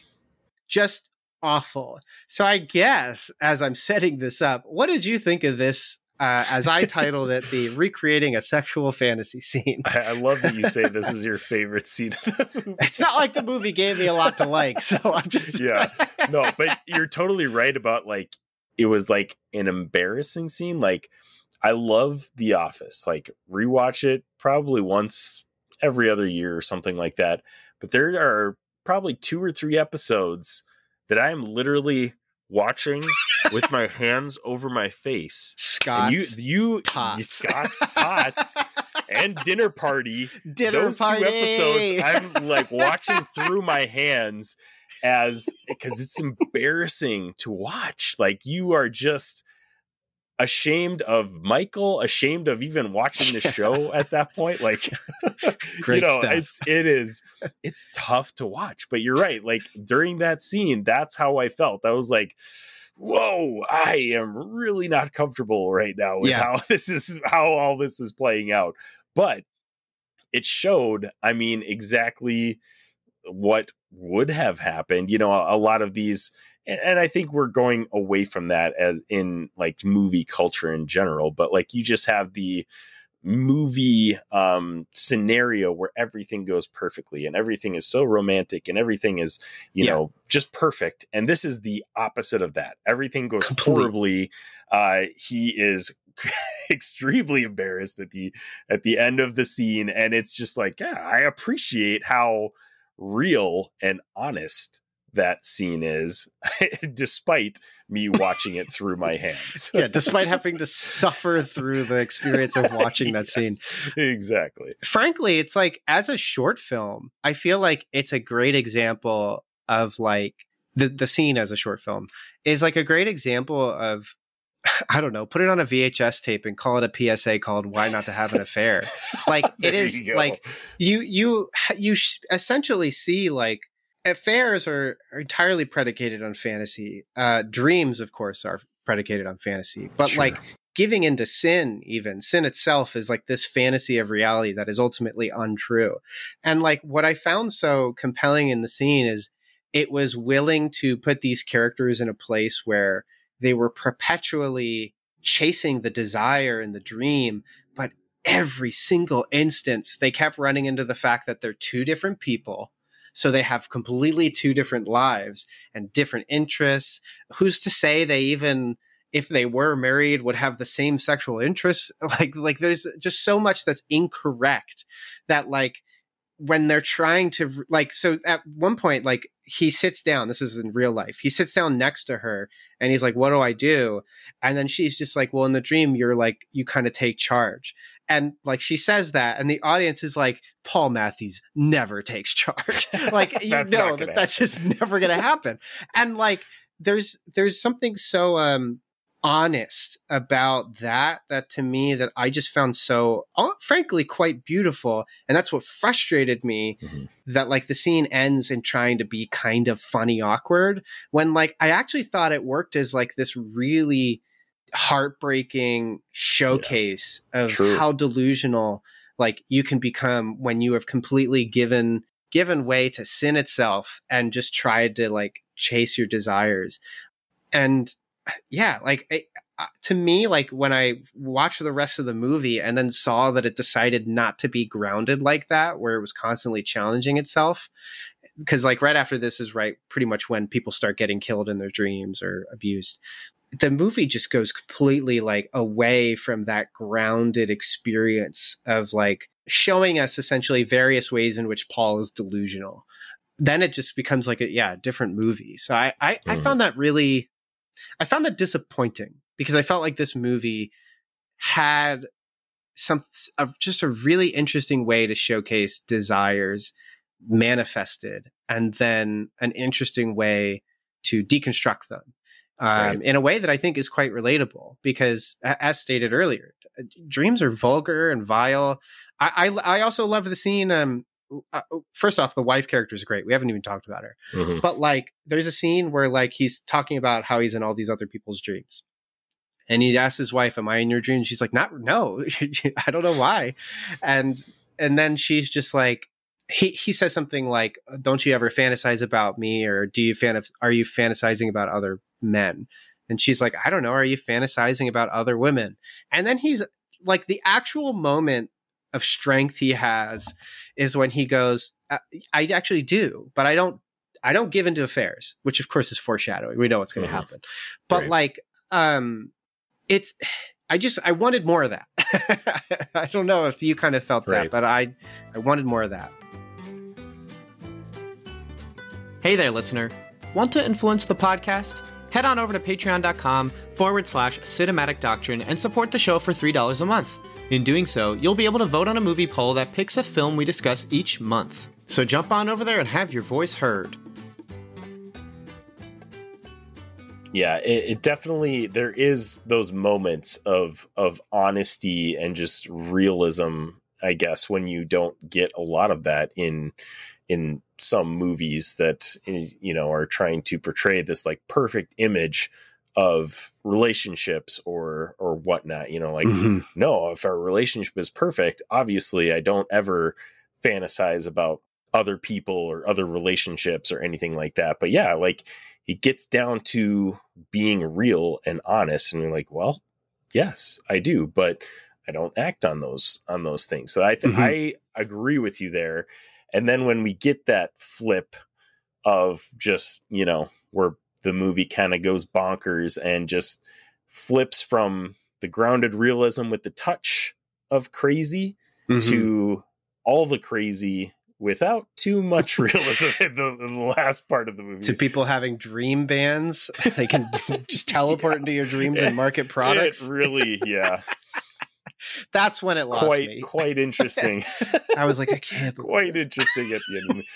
just awful. So I guess as I'm setting this up, what did you think of this uh, as I titled it, the recreating a sexual fantasy scene. I, I, love that you say this is your favorite scene of the movie. It's not like the movie gave me a lot to like, so I'm just yeah. No, but you're totally right about like it was like an embarrassing scene. Like I love The Office. Like rewatch it probably once every other year or something like that. But there are probably two or three episodes that I am literally watching with my hands over my face. Scott's you, you, tots. Scott's tots and dinner party. Dinner those party. two episodes, I'm like watching through my hands as because it's embarrassing to watch. Like you are just ashamed of Michael, ashamed of even watching the show at that point. Like, Great you know, stuff. it's it is it's tough to watch. But you're right. Like during that scene, that's how I felt. I was like, "Whoa, I am really not comfortable right now with Yeah. how this is how all this is playing out." But it showed, I mean, exactly what would have happened. You know, a, a lot of these and, and, I think we're going away from that as in like movie culture in general, but like you just have the movie um scenario where everything goes perfectly and everything is so romantic and everything is you yeah. know just perfect and this is the opposite of that everything goes Complete. horribly uh he is extremely embarrassed at the at the end of the scene and it's just like yeah i appreciate how real and honest that scene is, despite me watching it through my hands. yeah, despite having to suffer through the experience of watching that yes, scene. Exactly. Frankly, it's like as a short film, I feel like it's a great example of like the the scene as a short film is like a great example of I don't know, put it on a VHS tape and call it a PSA called "Why Not to Have an Affair." like it is like you you you essentially see like affairs are, are entirely predicated on fantasy. Uh, dreams, of course, are predicated on fantasy, but sure. like giving into sin, even sin itself is like this fantasy of reality that is ultimately untrue. And like what I found so compelling in the scene is it was willing to put these characters in a place where they were perpetually chasing the desire and the dream, but every single instance they kept running into the fact that they're two different people so they have completely two different lives and different interests. Who's to say they even if they were married would have the same sexual interests like like there's just so much that's incorrect that like when they're trying to like so at one point like he sits down this is in real life he sits down next to her and he's like what do i do? And then she's just like well in the dream you're like you kind of take charge. And like she says that and the audience is like paul matthews never takes charge. Like you know that that's just never gonna happen. And like there's there's something so um honest about that that to me that i just found so uh, frankly quite beautiful and that's what frustrated me mm-hmm. that like the scene ends in trying to be kind of funny awkward when like i actually thought it worked as like this really heartbreaking showcase yeah, of true. how delusional like you can become when you have completely given given way to sin itself and just tried to like chase your desires and yeah like it, uh, to me like when i watched the rest of the movie and then saw that it decided not to be grounded like that where it was constantly challenging itself because like right after this is right pretty much when people start getting killed in their dreams or abused the movie just goes completely like away from that grounded experience of like showing us essentially various ways in which Paul is delusional. Then it just becomes like a yeah, different movie. So I I, mm. I found that really I found that disappointing because I felt like this movie had some of just a really interesting way to showcase desires manifested and then an interesting way to deconstruct them um, right. in a way that I think is quite relatable because, as stated earlier, dreams are vulgar and vile. I, I, I also love the scene. Um, uh, first off, the wife character is great. We haven't even talked about her, mm-hmm. but like, there's a scene where like he's talking about how he's in all these other people's dreams, and he asks his wife, "Am I in your dreams?" She's like, "Not, no, I don't know why," and and then she's just like, he he says something like, "Don't you ever fantasize about me, or do you fan of, are you fantasizing about other men. And she's like, I don't know, are you fantasizing about other women? And then he's like, the actual moment of strength he has is when he goes, uh, I actually do, but I don't. I don't give into affairs, which of course is foreshadowing. We know what's going to mm-hmm. happen, but right. like, um, it's. I just I wanted more of that. I don't know if you kind of felt right. that, but I I wanted more of that. Hey there, listener. Want to influence the podcast? head on over to patreon.com forward slash cinematic doctrine and support the show for $3 a month. In doing so, you'll be able to vote on a movie poll that picks a film we discuss each month. So jump on over there and have your voice heard. Yeah, it, it definitely there is those moments of of honesty and just realism, I guess, when you don't get a lot of that in in some movies that eh, you know are trying to portray this like perfect image of relationships or or whatnot you know like Mhm. no if our relationship is perfect obviously i don't ever fantasize about other people or other relationships or anything like that but yeah like it gets down to being real and honest and you're like well yes i do but i don't act on those on those things so i th- Mhm. i agree with you there and then when we get that flip of just you know where the movie kind of goes bonkers and just flips from the grounded realism with the touch of crazy Mhm. to all the crazy without too much realism in the, in the last part of the movie. to people having dream bands, they can just teleport into your dreams and market products. It really, yeah, That's when it lost quite me. quite interesting. I was like, I can't. believe quite this. interesting at the end. Of the movie.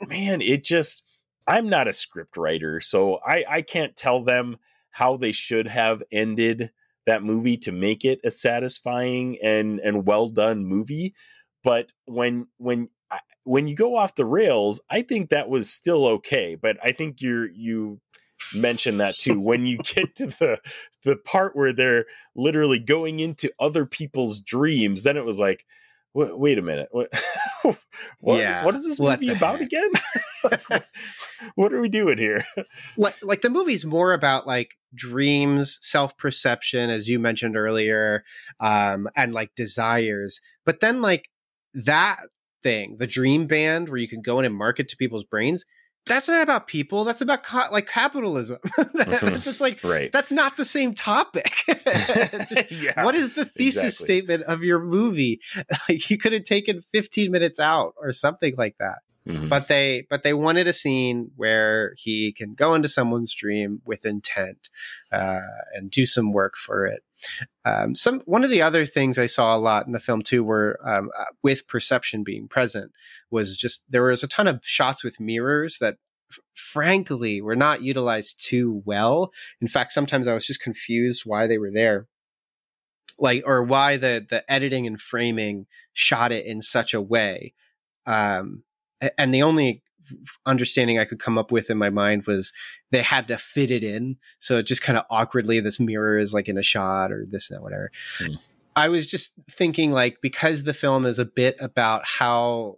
And man, it just I'm not a script writer, so I I can't tell them how they should have ended that movie to make it a satisfying and and well done movie. But when when when you go off the rails, I think that was still okay. But I think you're you mentioned that too. When you get to the the part where they're literally going into other people's dreams, then it was like, wait, wait a minute, what? what, Yeah, what is this what movie about heck? again? what are we doing here? like like the movie's more about like dreams self-perception as you mentioned earlier um and like desires but then like that thing the dream band where you can go in and market to people's brains that's not about people that's about co- like capitalism it's like Right. that's not the same topic just- yeah. what is the thesis exactly. statement of your movie like you could have taken 15 minutes out or something like that Mhm. but they but they wanted a scene where he can go into someone's dream with intent uh, and do some work for it um, some one of the other things i saw a lot in the film too were um, uh, with perception being present was just there was a ton of shots with mirrors that frankly were not utilized too well. In fact sometimes i was just confused why they were there. Like or why the the editing and framing shot it in such a way. Um and the only understanding I could come up with in my mind was they had to fit it in. So it just kind of awkwardly, this mirror is like in a shot or this and that, whatever. Hmm. I was just thinking, like, because the film is a bit about how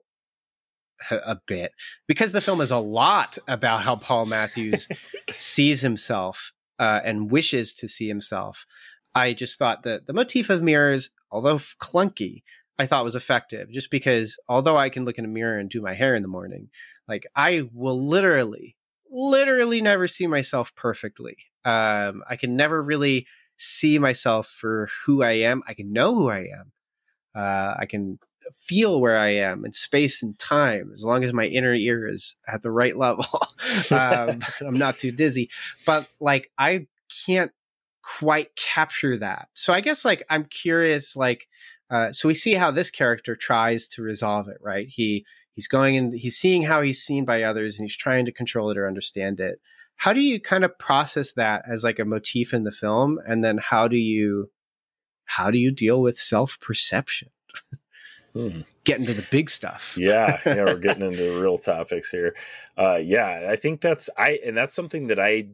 a bit because the film is a lot about how Paul Matthews sees himself uh, and wishes to see himself. I just thought that the motif of mirrors, although clunky, I thought was effective just because although I can look in a mirror and do my hair in the morning, like I will literally, literally never see myself perfectly. Um, I can never really see myself for who I am. I can know who I am. Uh, I can feel where I am in space and time as long as my inner ear is at the right level. um, I'm not too dizzy, but like I can't quite capture that. So I guess like I'm curious, like, uh, so we see how this character tries to resolve it, right? He he's going and he's seeing how he's seen by others and he's trying to control it or understand it. How do you kind of process that as like a motif in the film? And then how do you how do you deal with self perception? Hmm. Get into the big stuff. yeah yeah we're getting into real topics here uh yeah i think that's i and that's something that i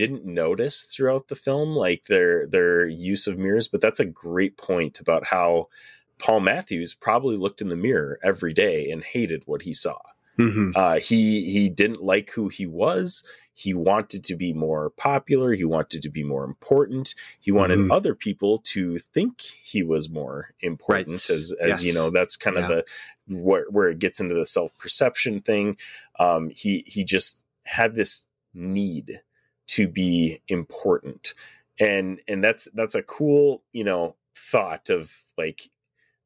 didn't notice throughout the film like their their use of mirrors but that's a great point about how paul matthews probably looked in the mirror every day and hated what he saw. Mhm. uh he he didn't like who he was. He wanted to be more popular. He wanted to be more important. He wanted Mhm. other people to think he was more important Right. as as you know that's kind of the where, where it gets into the self-perception thing. Um he he just had this need to be important. And and that's that's a cool you know thought of like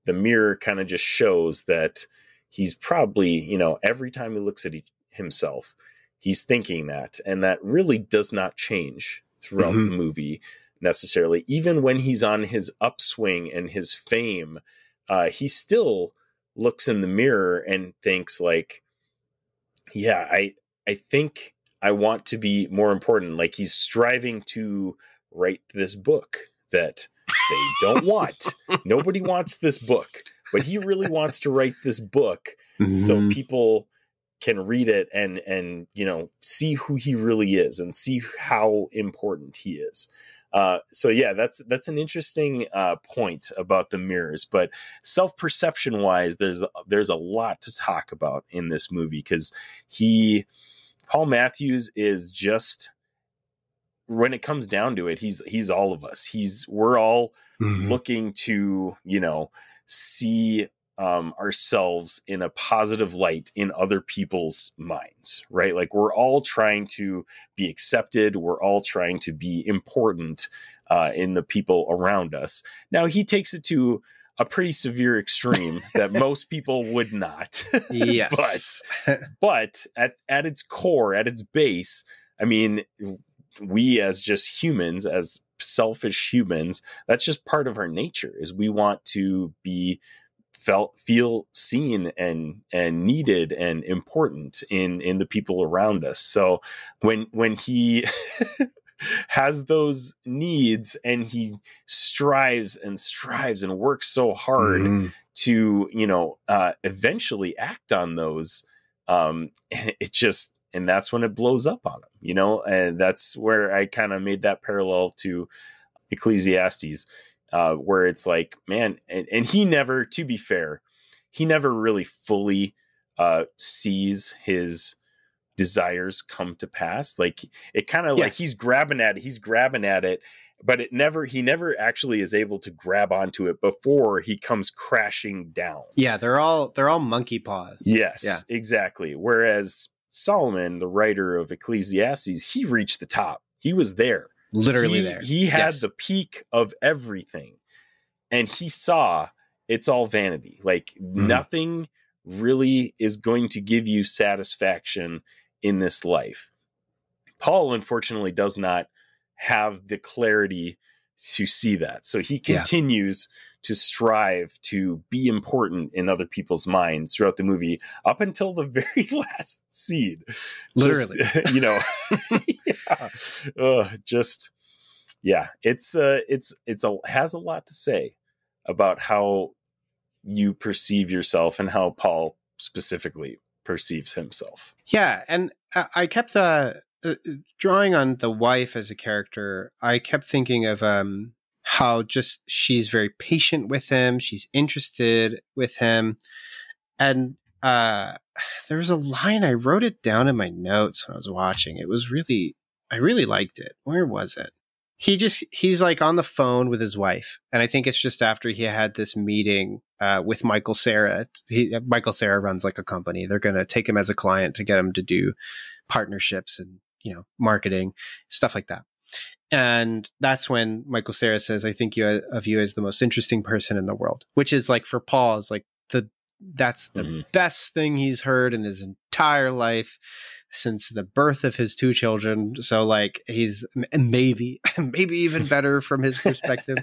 the mirror kind of just shows that he's probably you know every time he looks at he, himself he's thinking that. And that really does not change throughout Mhm. the movie necessarily. Even when he's on his upswing and his fame uh he still looks in the mirror and thinks like yeah i i think i want to be more important like he's striving to write this book that they don't want nobody wants this book but he really wants to write this book so Mhm. people can read it and and you know see who he really is and see how important he is. Uh, so yeah, that's that's an interesting uh, point about the mirrors. But self perception wise, there's there's a lot to talk about in this movie because he Paul Matthews is just when it comes down to it, he's he's all of us. He's we're all mm-hmm. looking to you know see um, ourselves in a positive light in other people's minds, right? Like we're all trying to be accepted, we're all trying to be important uh, in the people around us. Now, he takes it to a pretty severe extreme that most people would not. yes. but but at, at its core, at its base, I mean, we as just humans, as selfish humans, that's just part of our nature is we want to be felt feel seen and and needed and important in in the people around us so when when he has those needs and he strives and strives and works so hard mm-hmm. to you know uh eventually act on those um it just and that's when it blows up on him you know and that's where i kind of made that parallel to ecclesiastes uh, where it's like, man, and, and he never, to be fair, he never really fully uh, sees his desires come to pass. Like it kind of yes. like he's grabbing at it, he's grabbing at it, but it never he never actually is able to grab onto it before he comes crashing down. Yeah, they're all they're all monkey paws. Yes, yeah. exactly. Whereas Solomon, the writer of Ecclesiastes, he reached the top. He was there literally he, there. He had yes. the peak of everything, and he saw it's all vanity. Like mm-hmm. nothing really is going to give you satisfaction in this life. Paul, unfortunately, does not have the clarity to see that. So he continues yeah. to strive to be important in other people's minds throughout the movie up until the very last scene. Literally. Just, you know, yeah. Uh, just yeah, it's uh it's it's a has a lot to say about how you perceive yourself and how Paul specifically perceives himself. Yeah, and I kept uh, uh, drawing on the wife as a character. I kept thinking of um, how just she's very patient with him. She's interested with him, and uh, there was a line I wrote it down in my notes when I was watching. It was really, I really liked it. Where was it? He just he's like on the phone with his wife and i think it's just after he had this meeting uh, with michael cera he, michael cera runs like a company. They're going to take him as a client to get him to do partnerships and you know marketing stuff like that. And that's when michael cera says i think you of you as the most interesting person in the world which is like for paul is like the that's the mm-hmm. best thing he's heard in his entire life since the birth of his two children. So like he's maybe maybe even better from his perspective.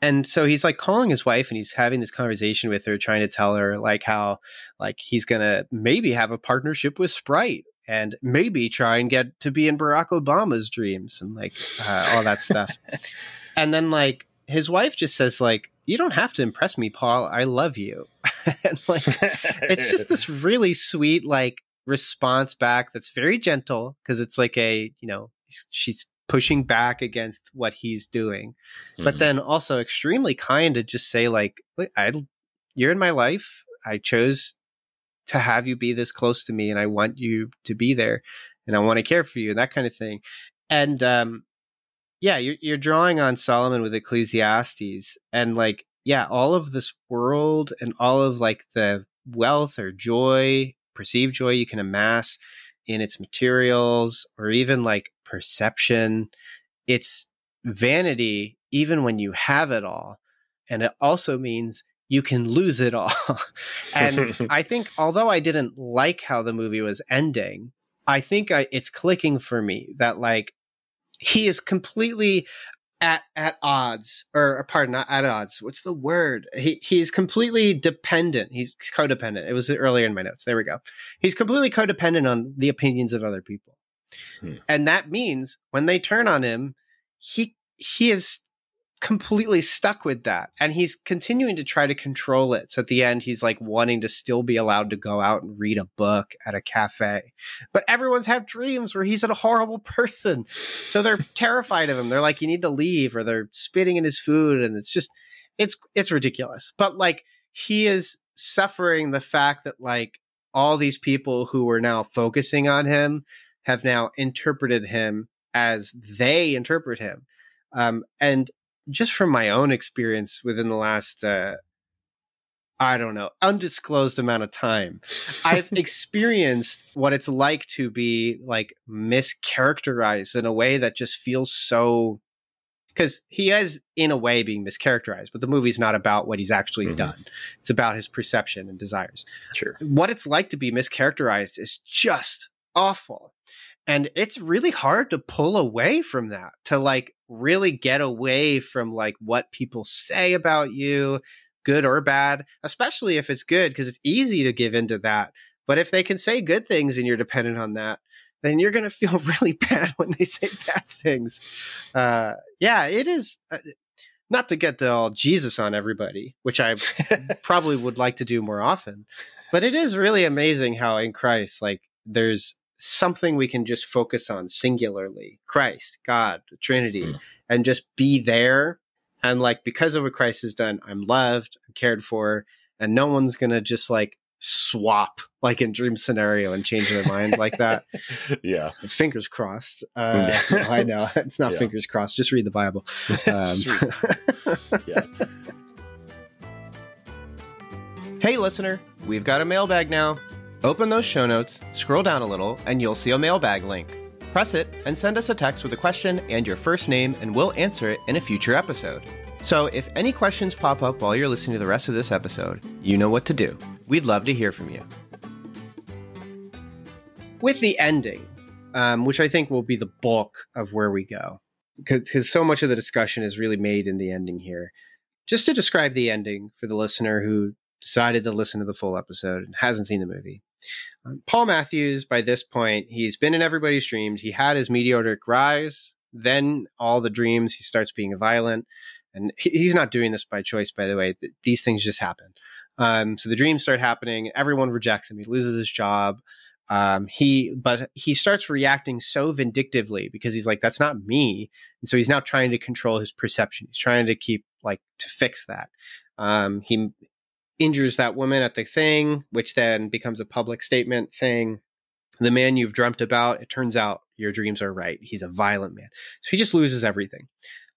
and so he's like calling his wife and he's having this conversation with her trying to tell her like how like he's going to maybe have a partnership with Sprite and maybe try and get to be in Barack Obama's dreams and like uh, all that stuff. and then like his wife just says like you don't have to impress me, Paul. I love you. and like it's just this really sweet like response back that's very gentle because it's like a you know she's pushing back against what he's doing mm-hmm. but then also extremely kind to just say like i you're in my life i chose to have you be this close to me and i want you to be there and i want to care for you and that kind of thing and um yeah you're, you're drawing on solomon with ecclesiastes and like yeah all of this world and all of like the wealth or joy perceived joy you can amass in its materials or even like perception. It's vanity even when you have it all. And it also means you can lose it all. and I think, although I didn't like how the movie was ending, I think I, it's clicking for me that like he is completely at at odds or pardon not at odds what's the word? He he's completely dependent. He's codependent. It was earlier in my notes. There we go. He's completely codependent on the opinions of other people. Hmm. and that means when they turn on him he he is completely stuck with that and he's continuing to try to control it so at the end he's like wanting to still be allowed to go out and read a book at a cafe. But everyone's had dreams where he's a horrible person so they're terrified of him. They're like you need to leave or they're spitting in his food and it's just it's it's ridiculous. But like he is suffering the fact that like all these people who were now focusing on him have now interpreted him as they interpret him. Um, and just from my own experience within the last uh, I don't know, undisclosed amount of time. I've experienced what it's like to be like mischaracterized in a way that just feels so because he is in a way being mischaracterized, but the movie's not about what he's actually mm-hmm. done. It's about his perception and desires. Sure. What it's like to be mischaracterized is just awful. And it's really hard to pull away from that, to like really get away from like what people say about you, good or bad, especially if it's good, because it's easy to give into that. But if they can say good things and you're dependent on that, then you're going to feel really bad when they say bad things. Uh, yeah, it is. Uh, not to get to all Jesus on everybody, which I probably would like to do more often, but it is really amazing how in Christ, like, there's something we can just focus on singularly Christ, God, the Trinity, mm. and just be there. And like, because of what Christ has done, I'm loved, I'm cared for, and no one's going to just like swap like in dream scenario and change their mind like that. Yeah. Fingers crossed. Uh, I know. It's not yeah. fingers crossed. Just read the Bible. Um, yeah. Hey, listener, we've got a mailbag now. Open those show notes, scroll down a little, and you'll see a mailbag link. Press it and send us a text with a question and your first name, and we'll answer it in a future episode. So, if any questions pop up while you're listening to the rest of this episode, you know what to do. We'd love to hear from you. With the ending, um, which I think will be the bulk of where we go, because so much of the discussion is really made in the ending here. Just to describe the ending for the listener who decided to listen to the full episode and hasn't seen the movie. Um, Paul Matthews, by this point, he's been in everybody's dreams. He had his meteoric rise. Then all the dreams, he starts being violent. And he's not doing this by choice, by the way. These things just happen. Um, so the dreams start happening. Everyone rejects him. He loses his job. Um, he, but he starts reacting so vindictively because he's like, "That's not me," and so he's now trying to control his perception. He's trying to keep like to fix that. Um, he injures that woman at the thing, which then becomes a public statement saying, The man you've dreamt about, it turns out your dreams are right. He's a violent man. So he just loses everything.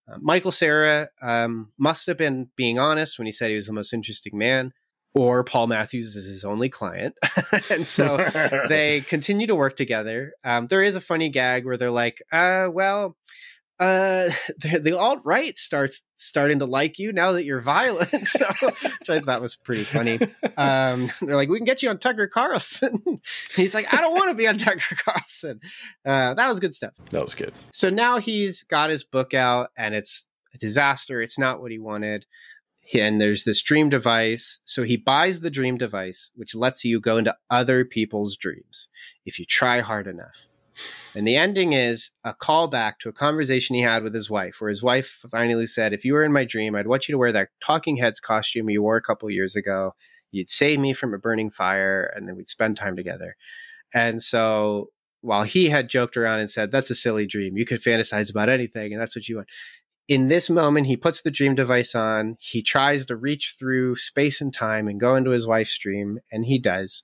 Uh, Michael Cera um, must have been being honest when he said he was the most interesting man, or Paul Matthews is his only client. and so they continue to work together. Um, there is a funny gag where they're like, uh, well, uh, the, the alt right starts starting to like you now that you're violent. so, which I thought was pretty funny. Um, they're like, we can get you on Tucker Carlson. he's like, I don't want to be on Tucker Carlson. Uh, that was good stuff. That was good. So now he's got his book out, and it's a disaster. It's not what he wanted. And there's this dream device. So he buys the dream device, which lets you go into other people's dreams if you try hard enough. And the ending is a callback to a conversation he had with his wife, where his wife finally said, If you were in my dream, I'd want you to wear that Talking Heads costume you wore a couple years ago. You'd save me from a burning fire, and then we'd spend time together. And so while he had joked around and said, That's a silly dream, you could fantasize about anything, and that's what you want. In this moment, he puts the dream device on. He tries to reach through space and time and go into his wife's dream, and he does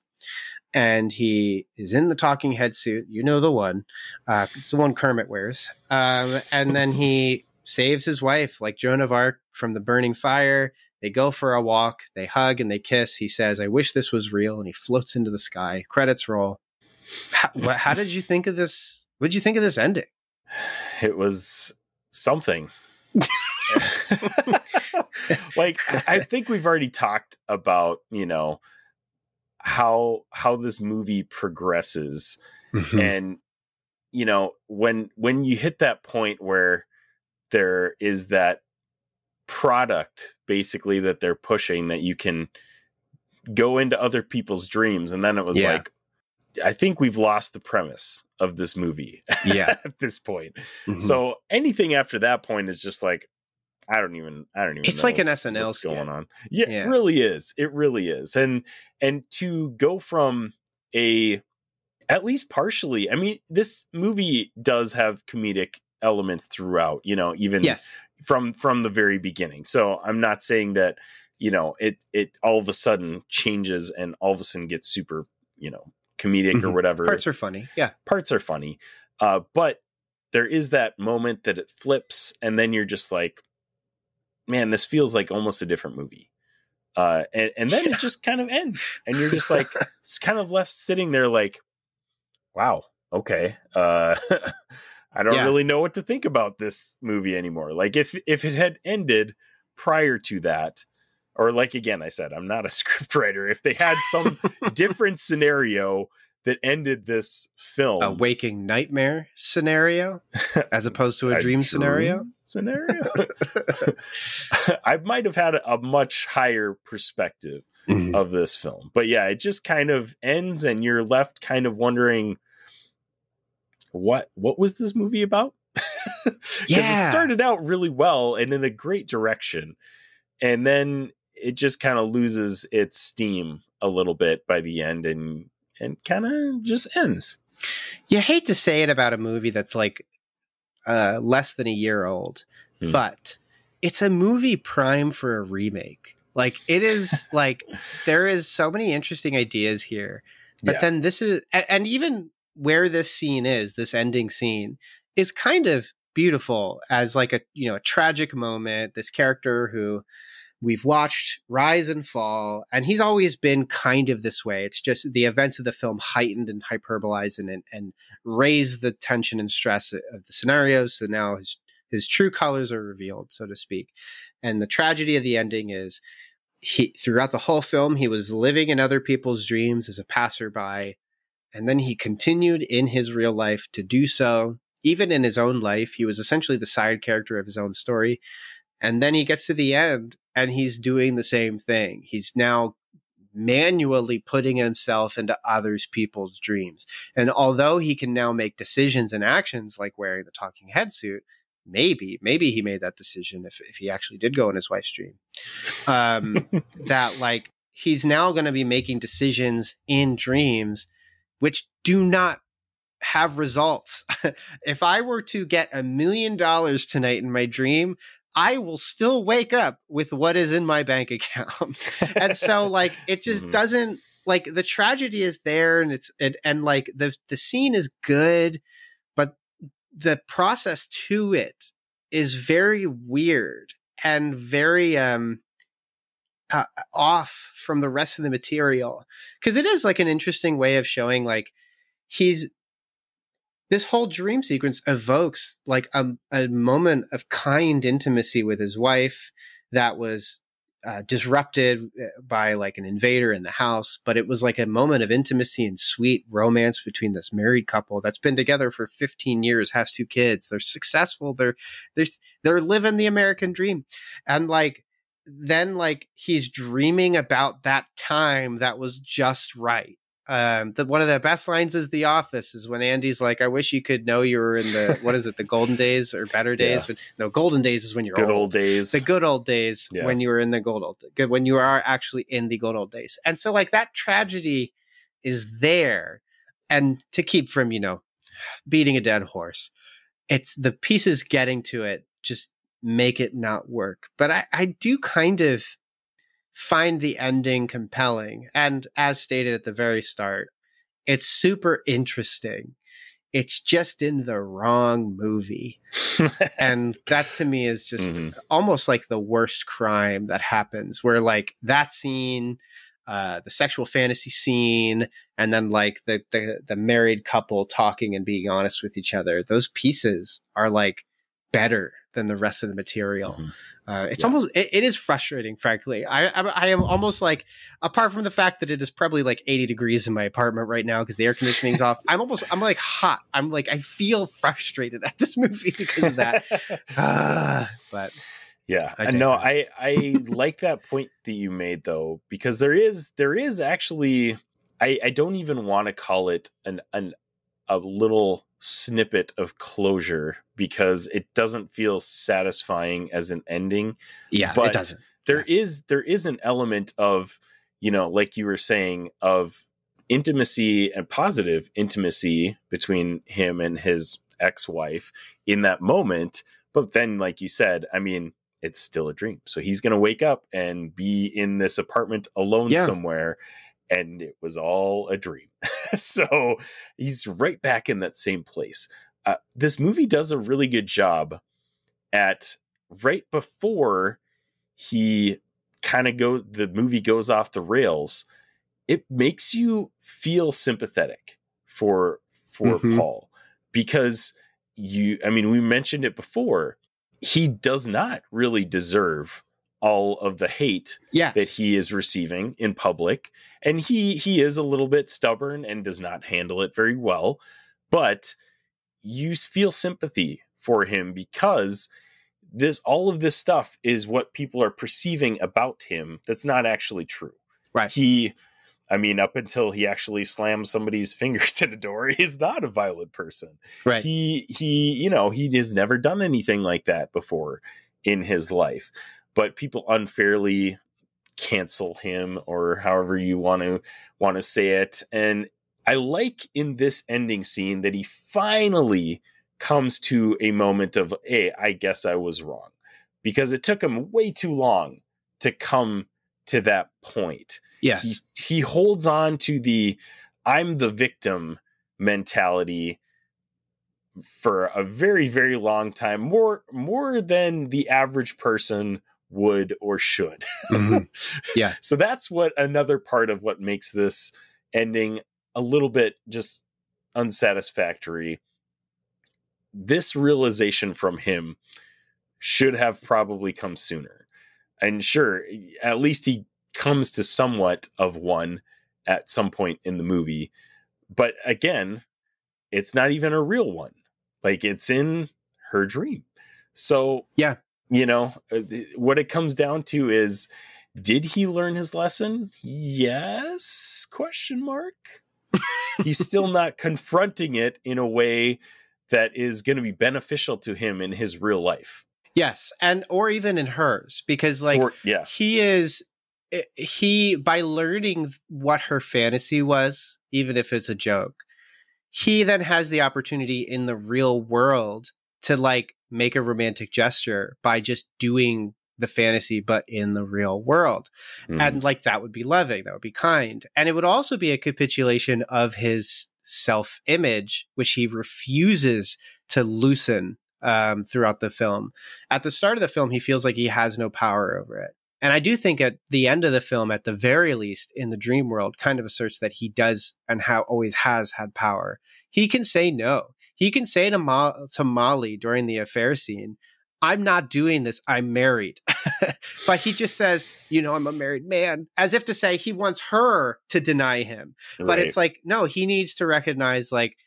and he is in the talking head suit. You know the one. Uh, it's the one Kermit wears. Um, and then he saves his wife, like Joan of Arc, from the burning fire. They go for a walk. They hug and they kiss. He says, "I wish this was real," and he floats into the sky. Credits roll. How, how did you think of this? What did you think of this ending? It was something. like I think we've already talked about, you know, how how this movie progresses mm-hmm. and you know when when you hit that point where there is that product basically that they're pushing that you can go into other people's dreams and then it was yeah. like i think we've lost the premise of this movie yeah at this point mm-hmm. so anything after that point is just like I don't even I don't even. It's like an SNL what's skit. going on. Yeah, Yeah. it really is. It really is. And and to go from a at least partially. I mean, this movie does have comedic elements throughout. You know, even Yes. from from the very beginning. So I'm not saying that you know it it all of a sudden changes and all of a sudden gets super you know comedic or Mhm. whatever. Parts are funny. Yeah. Parts are funny, uh, but there is that moment that it flips, and then you're just like, man, this feels like almost a different movie. Uh, and, and then Yeah. it just kind of ends, and you're just like, it's kind of left sitting there like, wow, okay. Uh, I don't Yeah. really know what to think about this movie anymore. Like if if it had ended prior to that, or like again, I said, I'm not a script writer. If they had some different scenario that ended this film, A waking nightmare scenario as opposed to a, dream, scenario. scenario, I might have had a, a much higher perspective Mhm. of this film. But yeah, it just kind of ends and you're left kind of wondering what what was this movie about? Yeah. it started out really well and in a great direction. And then it just kind of loses its steam a little bit by the end and and kind of just ends. You hate to say it about a movie that's like uh, less than a year old, Hmm. but it's a movie prime for a remake. Like it is like there is so many interesting ideas here. But Yeah. then this is a- and even where this scene is, this ending scene is kind of beautiful as like a you know a tragic moment. This character who we've watched rise and fall, and he's always been kind of this way. It's just the events of the film heightened and hyperbolized and and raised the tension and stress of the scenarios. So now his his true colors are revealed, so to speak. And the tragedy of the ending is he throughout the whole film he was living in other people's dreams as a passerby and then he continued in his real life to do so even in his own life he was essentially the side character of his own story and then he gets to the end and he's doing the same thing. He's now manually putting himself into others people's dreams. And although he can now make decisions and actions like wearing the talking head suit maybe maybe he made that decision if, if he actually did go in his wife's dream. Um that like he's now going to be making decisions in dreams which do not have results. if I were to get a million dollars tonight in my dream, I will still wake up with what is in my bank account. and so like it just Mhm. doesn't like the tragedy is there and it's and, and like the the scene is good, but the process to it is very weird and very um uh, off from the rest of the material because it is like an interesting way of showing like he's this whole dream sequence evokes like a, a moment of kind intimacy with his wife that was uh, disrupted uh, by like an invader in the house but it was like a moment of intimacy and sweet romance between this married couple that's been together for 15 years has two kids they're successful they're they're they're living the american dream. And like then like he's dreaming about that time that was just right um the, one of the best lines is the office is when andy's like i wish you could know you were in the what is it the golden days or better days? When, no golden days is when you're Good old. old days. the good old days Yeah. when you were in the good old good when you are actually in the good old days. And so like that tragedy is there. And to keep from you know beating a dead horse it's the pieces getting to it just make it not work. But i i do kind of find the ending compelling. And as stated at the very start it's super interesting. It's just in the wrong movie. And that to me is just Mhm. almost like the worst crime that happens where like that scene uh the sexual fantasy scene and then like the the, the married couple talking and being honest with each other those pieces are like better than the rest of the material Mhm. uh, it's Yeah. almost it, it is frustrating frankly I, I i am almost like apart from the fact that it is probably like 80 degrees in my apartment right now because the air conditioning's off i'm almost i'm like hot i'm like i feel frustrated at this movie because of that Ah, but Yeah, I I no. I I like that point that you made though because there is there is actually I I don't even want to call it an an a little snippet of closure because it doesn't feel satisfying as an ending. Yeah, But it doesn't. There is there is an element of, you know, like you were saying, of intimacy and positive intimacy between him and his ex-wife in that moment. But then, like you said, I mean, it's still a dream. So he's gonna wake up and be in this apartment alone Yeah. somewhere. And it was all a dream. so he's right back in that same place. Uh, this movie does a really good job at right before he kind of go the movie goes off the rails it makes you feel sympathetic for for Mhm. Paul because you I mean we mentioned it before he does not really deserve all of the hate Yeah, that he is receiving in public. And he he is a little bit stubborn and does not handle it very well. But you feel sympathy for him because this all of this stuff is what people are perceiving about him that's not actually true. Right. he i mean up until he actually slams somebody's fingers in a door he's not a violent person. Right. he he you know he has never done anything like that before in his life but people unfairly cancel him or however you want to want to say it and i like in this ending scene that he finally comes to a moment of hey i guess i was wrong because it took him way too long to come to that point yes. he he holds on to the I'm the victim mentality for a very very long time more more than the average person would or should. Mhm. Yeah. So that's what another part of what makes this ending a little bit just unsatisfactory. This realization from him should have probably come sooner. And sure, at least he comes to somewhat of one at some point in the movie. But again, it's not even a real one. Like it's in her dream. So, Yeah. You know, uh, what it comes down to is did he learn his lesson? Yes? Question mark. He's still not confronting it in a way that is going to be beneficial to him in his real life. Yes, and or even in hers because like or, yeah. he is eh, he by learning what her fantasy was even if it's a joke he then has the opportunity in the real world to like make a romantic gesture by just doing the fantasy but in the real world. Mhm. and like that would be loving that would be kind. And it would also be a capitulation of his self image which he refuses to loosen um, throughout the film. At the start of the film he feels like he has no power over it. And i do think at the end of the film at the very least in the dream world kind of asserts that he does and how always has had power. He can say no he can say to, Ma- to molly during the affair scene i'm not doing this i'm married. But he just says you know i'm a married man as if to say he wants her to deny him. But it's like no he needs to recognize like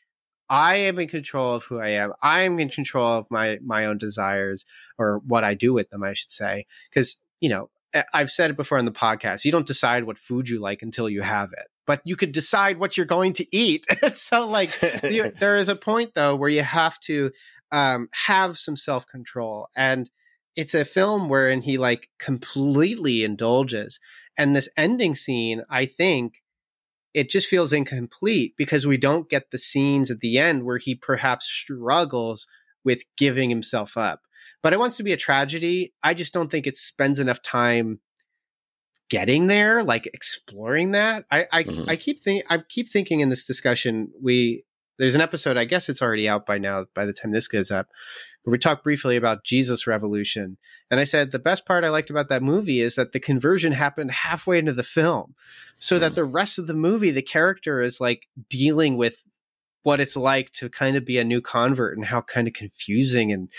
i am in control of who i am. I am in control of my my own desires or what i do with them i should say. Because you know i've said it before on the podcast you don't decide what food you like until you have it but you could decide what you're going to eat so like you, there is a point though where you have to um, have some self control, and it's a film wherein he like completely indulges. And this ending scene, I think, it just feels incomplete because we don't get the scenes at the end where he perhaps struggles with giving himself up. But it wants to be a tragedy. I just don't think it spends enough time getting there, like exploring that. I I, Mhm. I keep think I keep thinking in this discussion we there's an episode I guess it's already out by now by the time this goes up where we talk briefly about Jesus Revolution and I said the best part I liked about that movie is that the conversion happened halfway into the film so that Mm. the rest of the movie the character is like dealing with what it's like to kind of be a new convert and how kind of confusing and,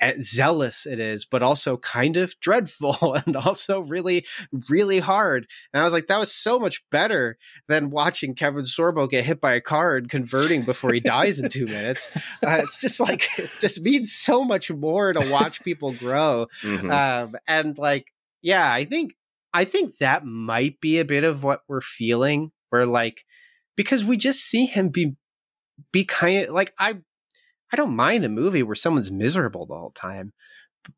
and zealous it is, but also kind of dreadful and also really, really hard. And I was like, that was so much better than watching Kevin Sorbo get hit by a car and converting before he dies in two minutes. Uh, it's just like, it just means so much more to watch people grow. Mhm. Um, and like, yeah, I think, I think that might be a bit of what we're feeling. Where like, because we just see him be be kind of like I I don't mind a movie where someone's miserable the whole time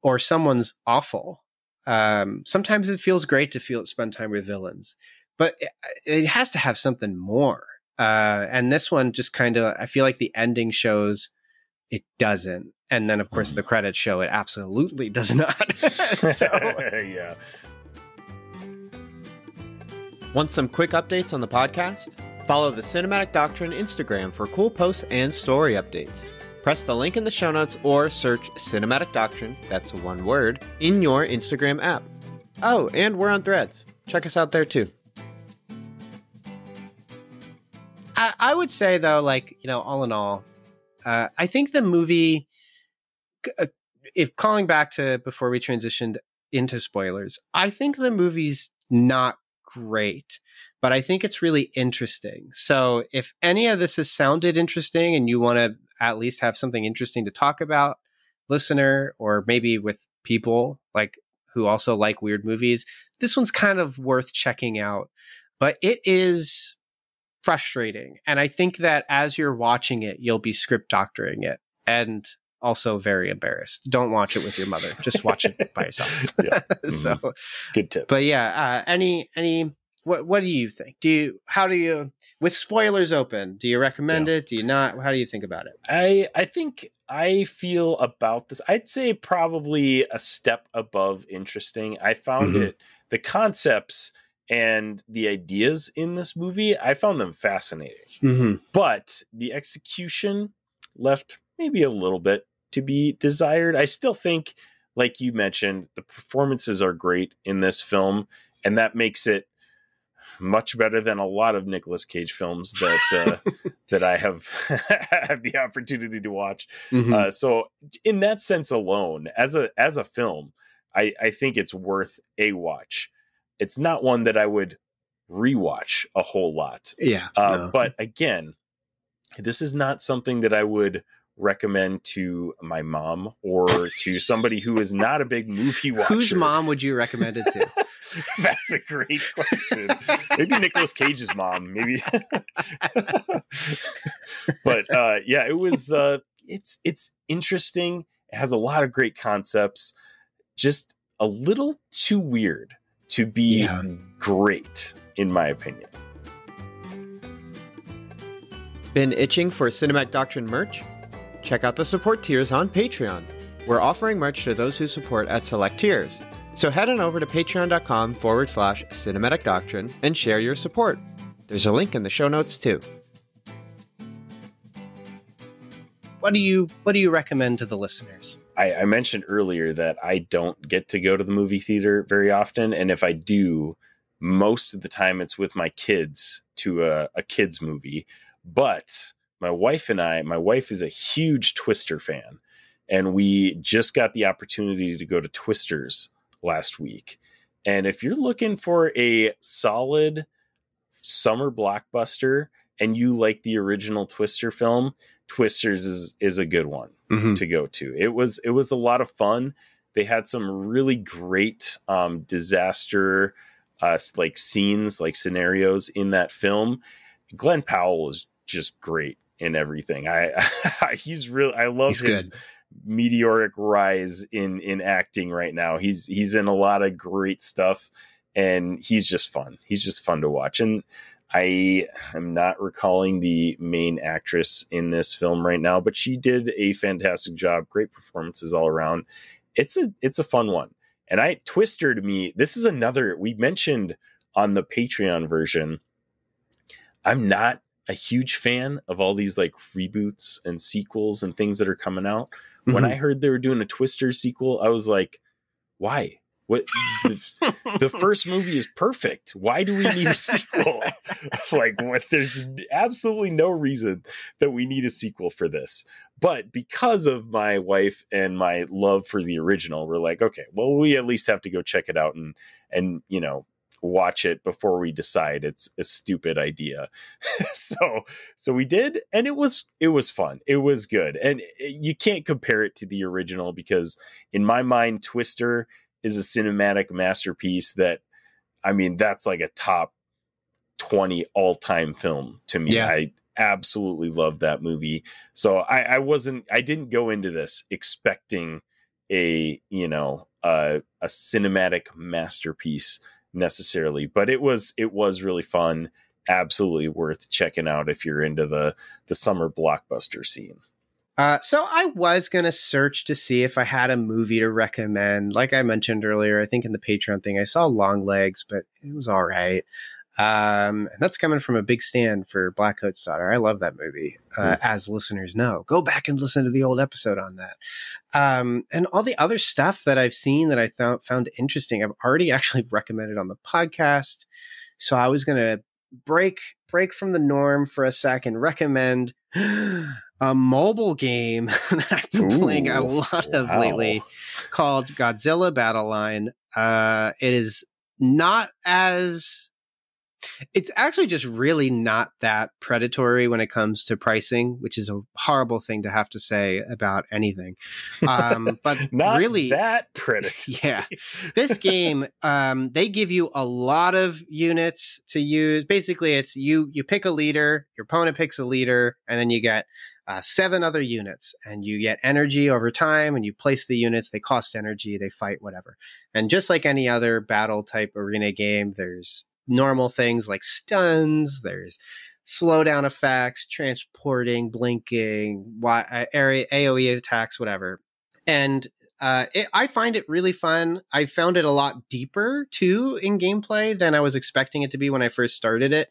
or someone's awful. Um, sometimes it feels great to feel spend time with villains, but it, it has to have something more. Uh, and this one just kind of, I feel like the ending shows it doesn't. And then, of course, Mhm. the credits show it absolutely does not. so, yeah. Want some quick updates on the podcast? Follow the Cinematic Doctrine Instagram for cool posts and story updates. Press the link in the show notes or search Cinematic Doctrine, that's one word, in your Instagram app. Oh, and we're on threads. Check us out there too. I, I would say though, like you know, all in all, uh, I think the movie, uh, if calling back to before we transitioned into spoilers, I think the movie's not great, but I think it's really interesting. So if any of this has sounded interesting and you want to at least have something interesting to talk about, listener, or maybe with people like who also like weird movies, this one's kind of worth checking out. But it is frustrating. And I think that as you're watching it, you'll be script doctoring it and also very embarrassed. Don't watch it with your mother. Just watch it by yourself. Yeah. so, Good tip. but yeah, uh, any, any, what, what do you think? Do you, how do you, with spoilers open, do you recommend it? Do you not? How do you think about it? I I think I feel about this. I'd say probably a step above interesting. I found Mhm. it the concepts and the ideas in this movie. I found them fascinating, Mm-hmm. but the execution left maybe a little bit to be desired. I still think, like you mentioned, the performances are great in this film, and that makes it much better than a lot of Nicolas Cage films that uh, that I have had the opportunity to watch. Mm-hmm. Uh, so, in that sense alone, as a as a film, I, I think it's worth a watch. It's not one that I would rewatch a whole lot, yeah. uh, no. but again, this is not something that I would recommend to my mom or to somebody who is not a big movie watcher. whose mom would you recommend it to? That's a great question. Maybe Nicolas Cage's mom. Maybe, but uh, yeah, it was. Uh, it's it's interesting. It has a lot of great concepts. Just a little too weird to be Yeah. great, in my opinion. Been itching for Cinematic Doctrine merch? Check out the support tiers on Patreon. We're offering merch to those who support at select tiers. So head on over to patreon.com forward slash cinematic doctrine and share your support. There's a link in the show notes too. What do you, what do you recommend to the listeners? I, I mentioned earlier that I don't get to go to the movie theater very often, and if I do, most of the time it's with my kids to a, a kids movie. But my wife and I, my wife is a huge Twister fan, and we just got the opportunity to go to Twisters last week. And if you're looking for a solid summer blockbuster and you like the original Twister film, Twisters is is a good one Mm-hmm. to go to. It was it was a lot of fun. They had some really great um, disaster uh, like scenes, like scenarios in that film. Glen Powell is just great in everything. I he's really I love He's his meteoric rise in in acting right now. He's he's in a lot of great stuff and he's just fun. He's just fun to watch. And I am not recalling the main actress in this film right now, but she did a fantastic job. Great performances all around. It's a it's a fun one. And I Twister to me, this is another we mentioned on the Patreon version. I'm not a huge fan of all these like reboots and sequels and things that are coming out. When I mm-hmm. heard they were doing a Twister sequel, I was like, why? What the, the first movie is perfect. Why do we need a sequel? like what there's absolutely no reason that we need a sequel for this. But because of my wife and my love for the original, we're like, okay, well we at least have to go check it out and and you know, watch it before we decide it's a stupid idea. so so we did and it was it was fun. It was good. And eh, you can't compare it to the original because in my mind Twister is a cinematic masterpiece that I mean that's like a top 20 all-time film to me. Yeah. I absolutely love that movie. So I, I wasn't, I didn't go into this expecting a, you know, a, a cinematic masterpiece necessarily, but it was, it was really fun. Absolutely worth checking out if you're into the the summer blockbuster scene. Uh, so I was gonna search to see if I had a movie to recommend. Like I mentioned earlier, I think in the Patreon thing, I saw Longlegs, but it was all right. Um, and that's coming from a big stand for Blackcoat's Daughter. I love that movie, uh, mm. as listeners know. Go back and listen to the old episode on that. Um, and all the other stuff that I've seen that I th- found interesting, I've already actually recommended on the podcast. So I was gonna break break from the norm for a second. Recommend a mobile game that I've been Ooh, playing a lot wow. of lately called Godzilla Battle Line. Uh, it is not as it's actually just really not that predatory when it comes to pricing, which is a horrible thing to have to say about anything. Um, but really, that predatory. Yeah, this game um, they give you a lot of units to use. Basically, it's you you pick a leader, your opponent picks a leader, and then you get uh, seven other units, and you get energy over time. And you place the units; they cost energy, they fight, whatever. And just like any other battle type arena game, there's normal things like stuns. There's slowdown effects, transporting, blinking, uh, area AOE attacks, whatever. And uh, it, I find it really fun. I found it a lot deeper too in gameplay than I was expecting it to be when I first started it.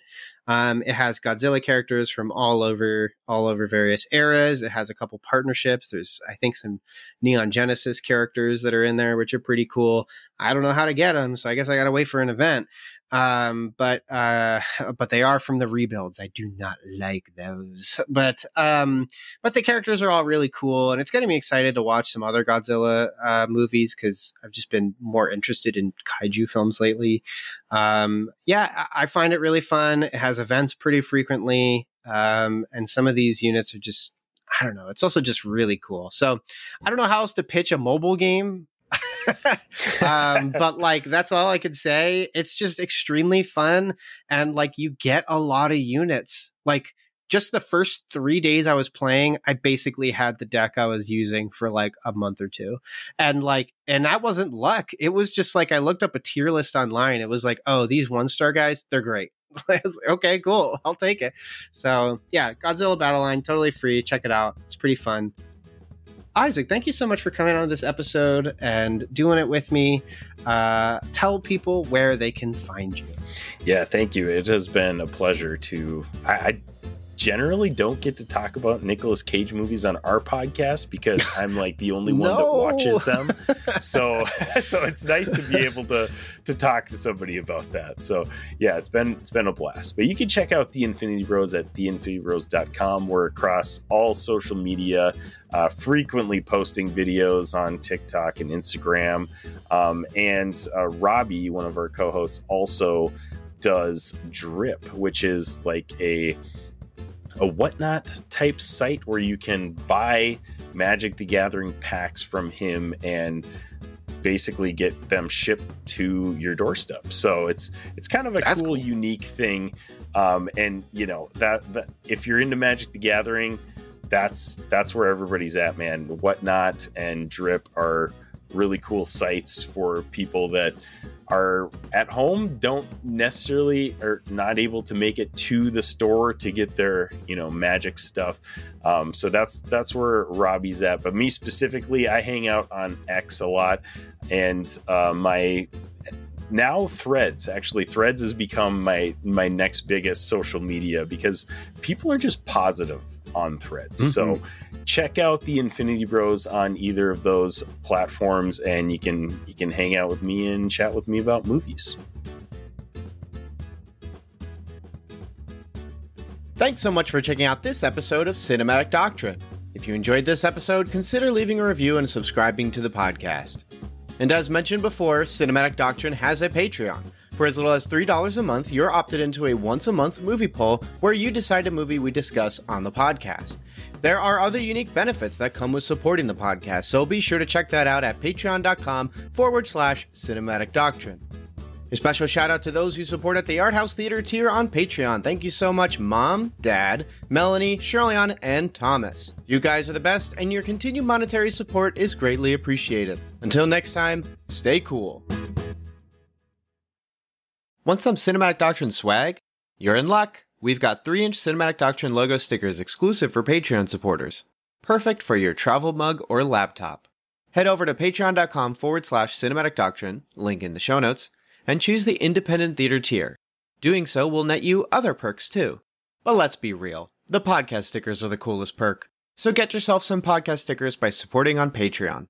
Um, it has Godzilla characters from all over all over various eras. It has a couple partnerships. There's I think some Neon Genesis characters that are in there, which are pretty cool. I don't know how to get them, so I guess I got to wait for an event. Um, but uh, but they are from the rebuilds. I do not like those, but um, but the characters are all really cool, and it's getting me excited to watch some other Godzilla uh, movies because I've just been more interested in kaiju films lately. Um, yeah, I find it really fun. It has events pretty frequently, um, and some of these units are just I don't know. It's also just really cool. So I don't know how else to pitch a mobile game um, but like that's all I could say. It's just extremely fun, and like you get a lot of units. Like just the first three days I was playing, I basically had the deck I was using for like a month or two, and like, and that wasn't luck. It was just like I looked up a tier list online. It was like, oh, these one star guys, they're great. okay, cool. I'll take it. So yeah, Godzilla Battle Line, totally free. Check it out. It's pretty fun. Isaac, thank you so much for coming on this episode and doing it with me. Uh, tell people where they can find you. Yeah, thank you. It has been a pleasure to. I, I generally don't get to talk about Nicolas Cage movies on our podcast because I'm like the only one no. that watches them. So so it's nice to be able to to talk to somebody about that. So yeah, it's been it's been a blast. But you can check out the Infinity Bros at theinfinitybros.com. We're across all social media, uh, frequently posting videos on TikTok and Instagram. Um, and uh, Robbie, one of our co-hosts, also does Drip, which is like a a whatnot type site where you can buy Magic the Gathering packs from him and basically get them shipped to your doorstep. So it's it's kind of a cool, cool, unique thing. Um, and you know that, that if you're into Magic the Gathering, that's that's where everybody's at, man. Whatnot and Drip are really cool sites for people that are at home don't necessarily are not able to make it to the store to get their you know magic stuff. Um, so that's that's where robbie's at. But me specifically i hang out on x a lot. And uh, my now threads actually threads has become my my next biggest social media because people are just positive on threads. Mm-hmm. so check out the infinity bros on either of those platforms and you can you can hang out with me and chat with me about movies. Thanks so much for checking out this episode of cinematic doctrine. If you enjoyed this episode consider leaving a review and subscribing to the podcast and as mentioned before, Cinematic Doctrine has a Patreon. For as little as $3 a month, you're opted into a once a month movie poll where you decide a movie we discuss on the podcast. There are other unique benefits that come with supporting the podcast, so be sure to check that out at patreon.com forward slash cinematic doctrine. A special shout out to those who support at the Art House Theater tier on Patreon. Thank you so much, Mom, Dad, Melanie, Shirleyan, and Thomas. You guys are the best, and your continued monetary support is greatly appreciated. Until next time, stay cool. Want some Cinematic Doctrine swag? You're in luck. We've got 3 inch Cinematic Doctrine logo stickers exclusive for Patreon supporters. Perfect for your travel mug or laptop. Head over to patreon.com forward slash cinematic doctrine, link in the show notes, and choose the independent theater tier. Doing so will net you other perks too. But let's be real, the podcast stickers are the coolest perk. So get yourself some podcast stickers by supporting on Patreon.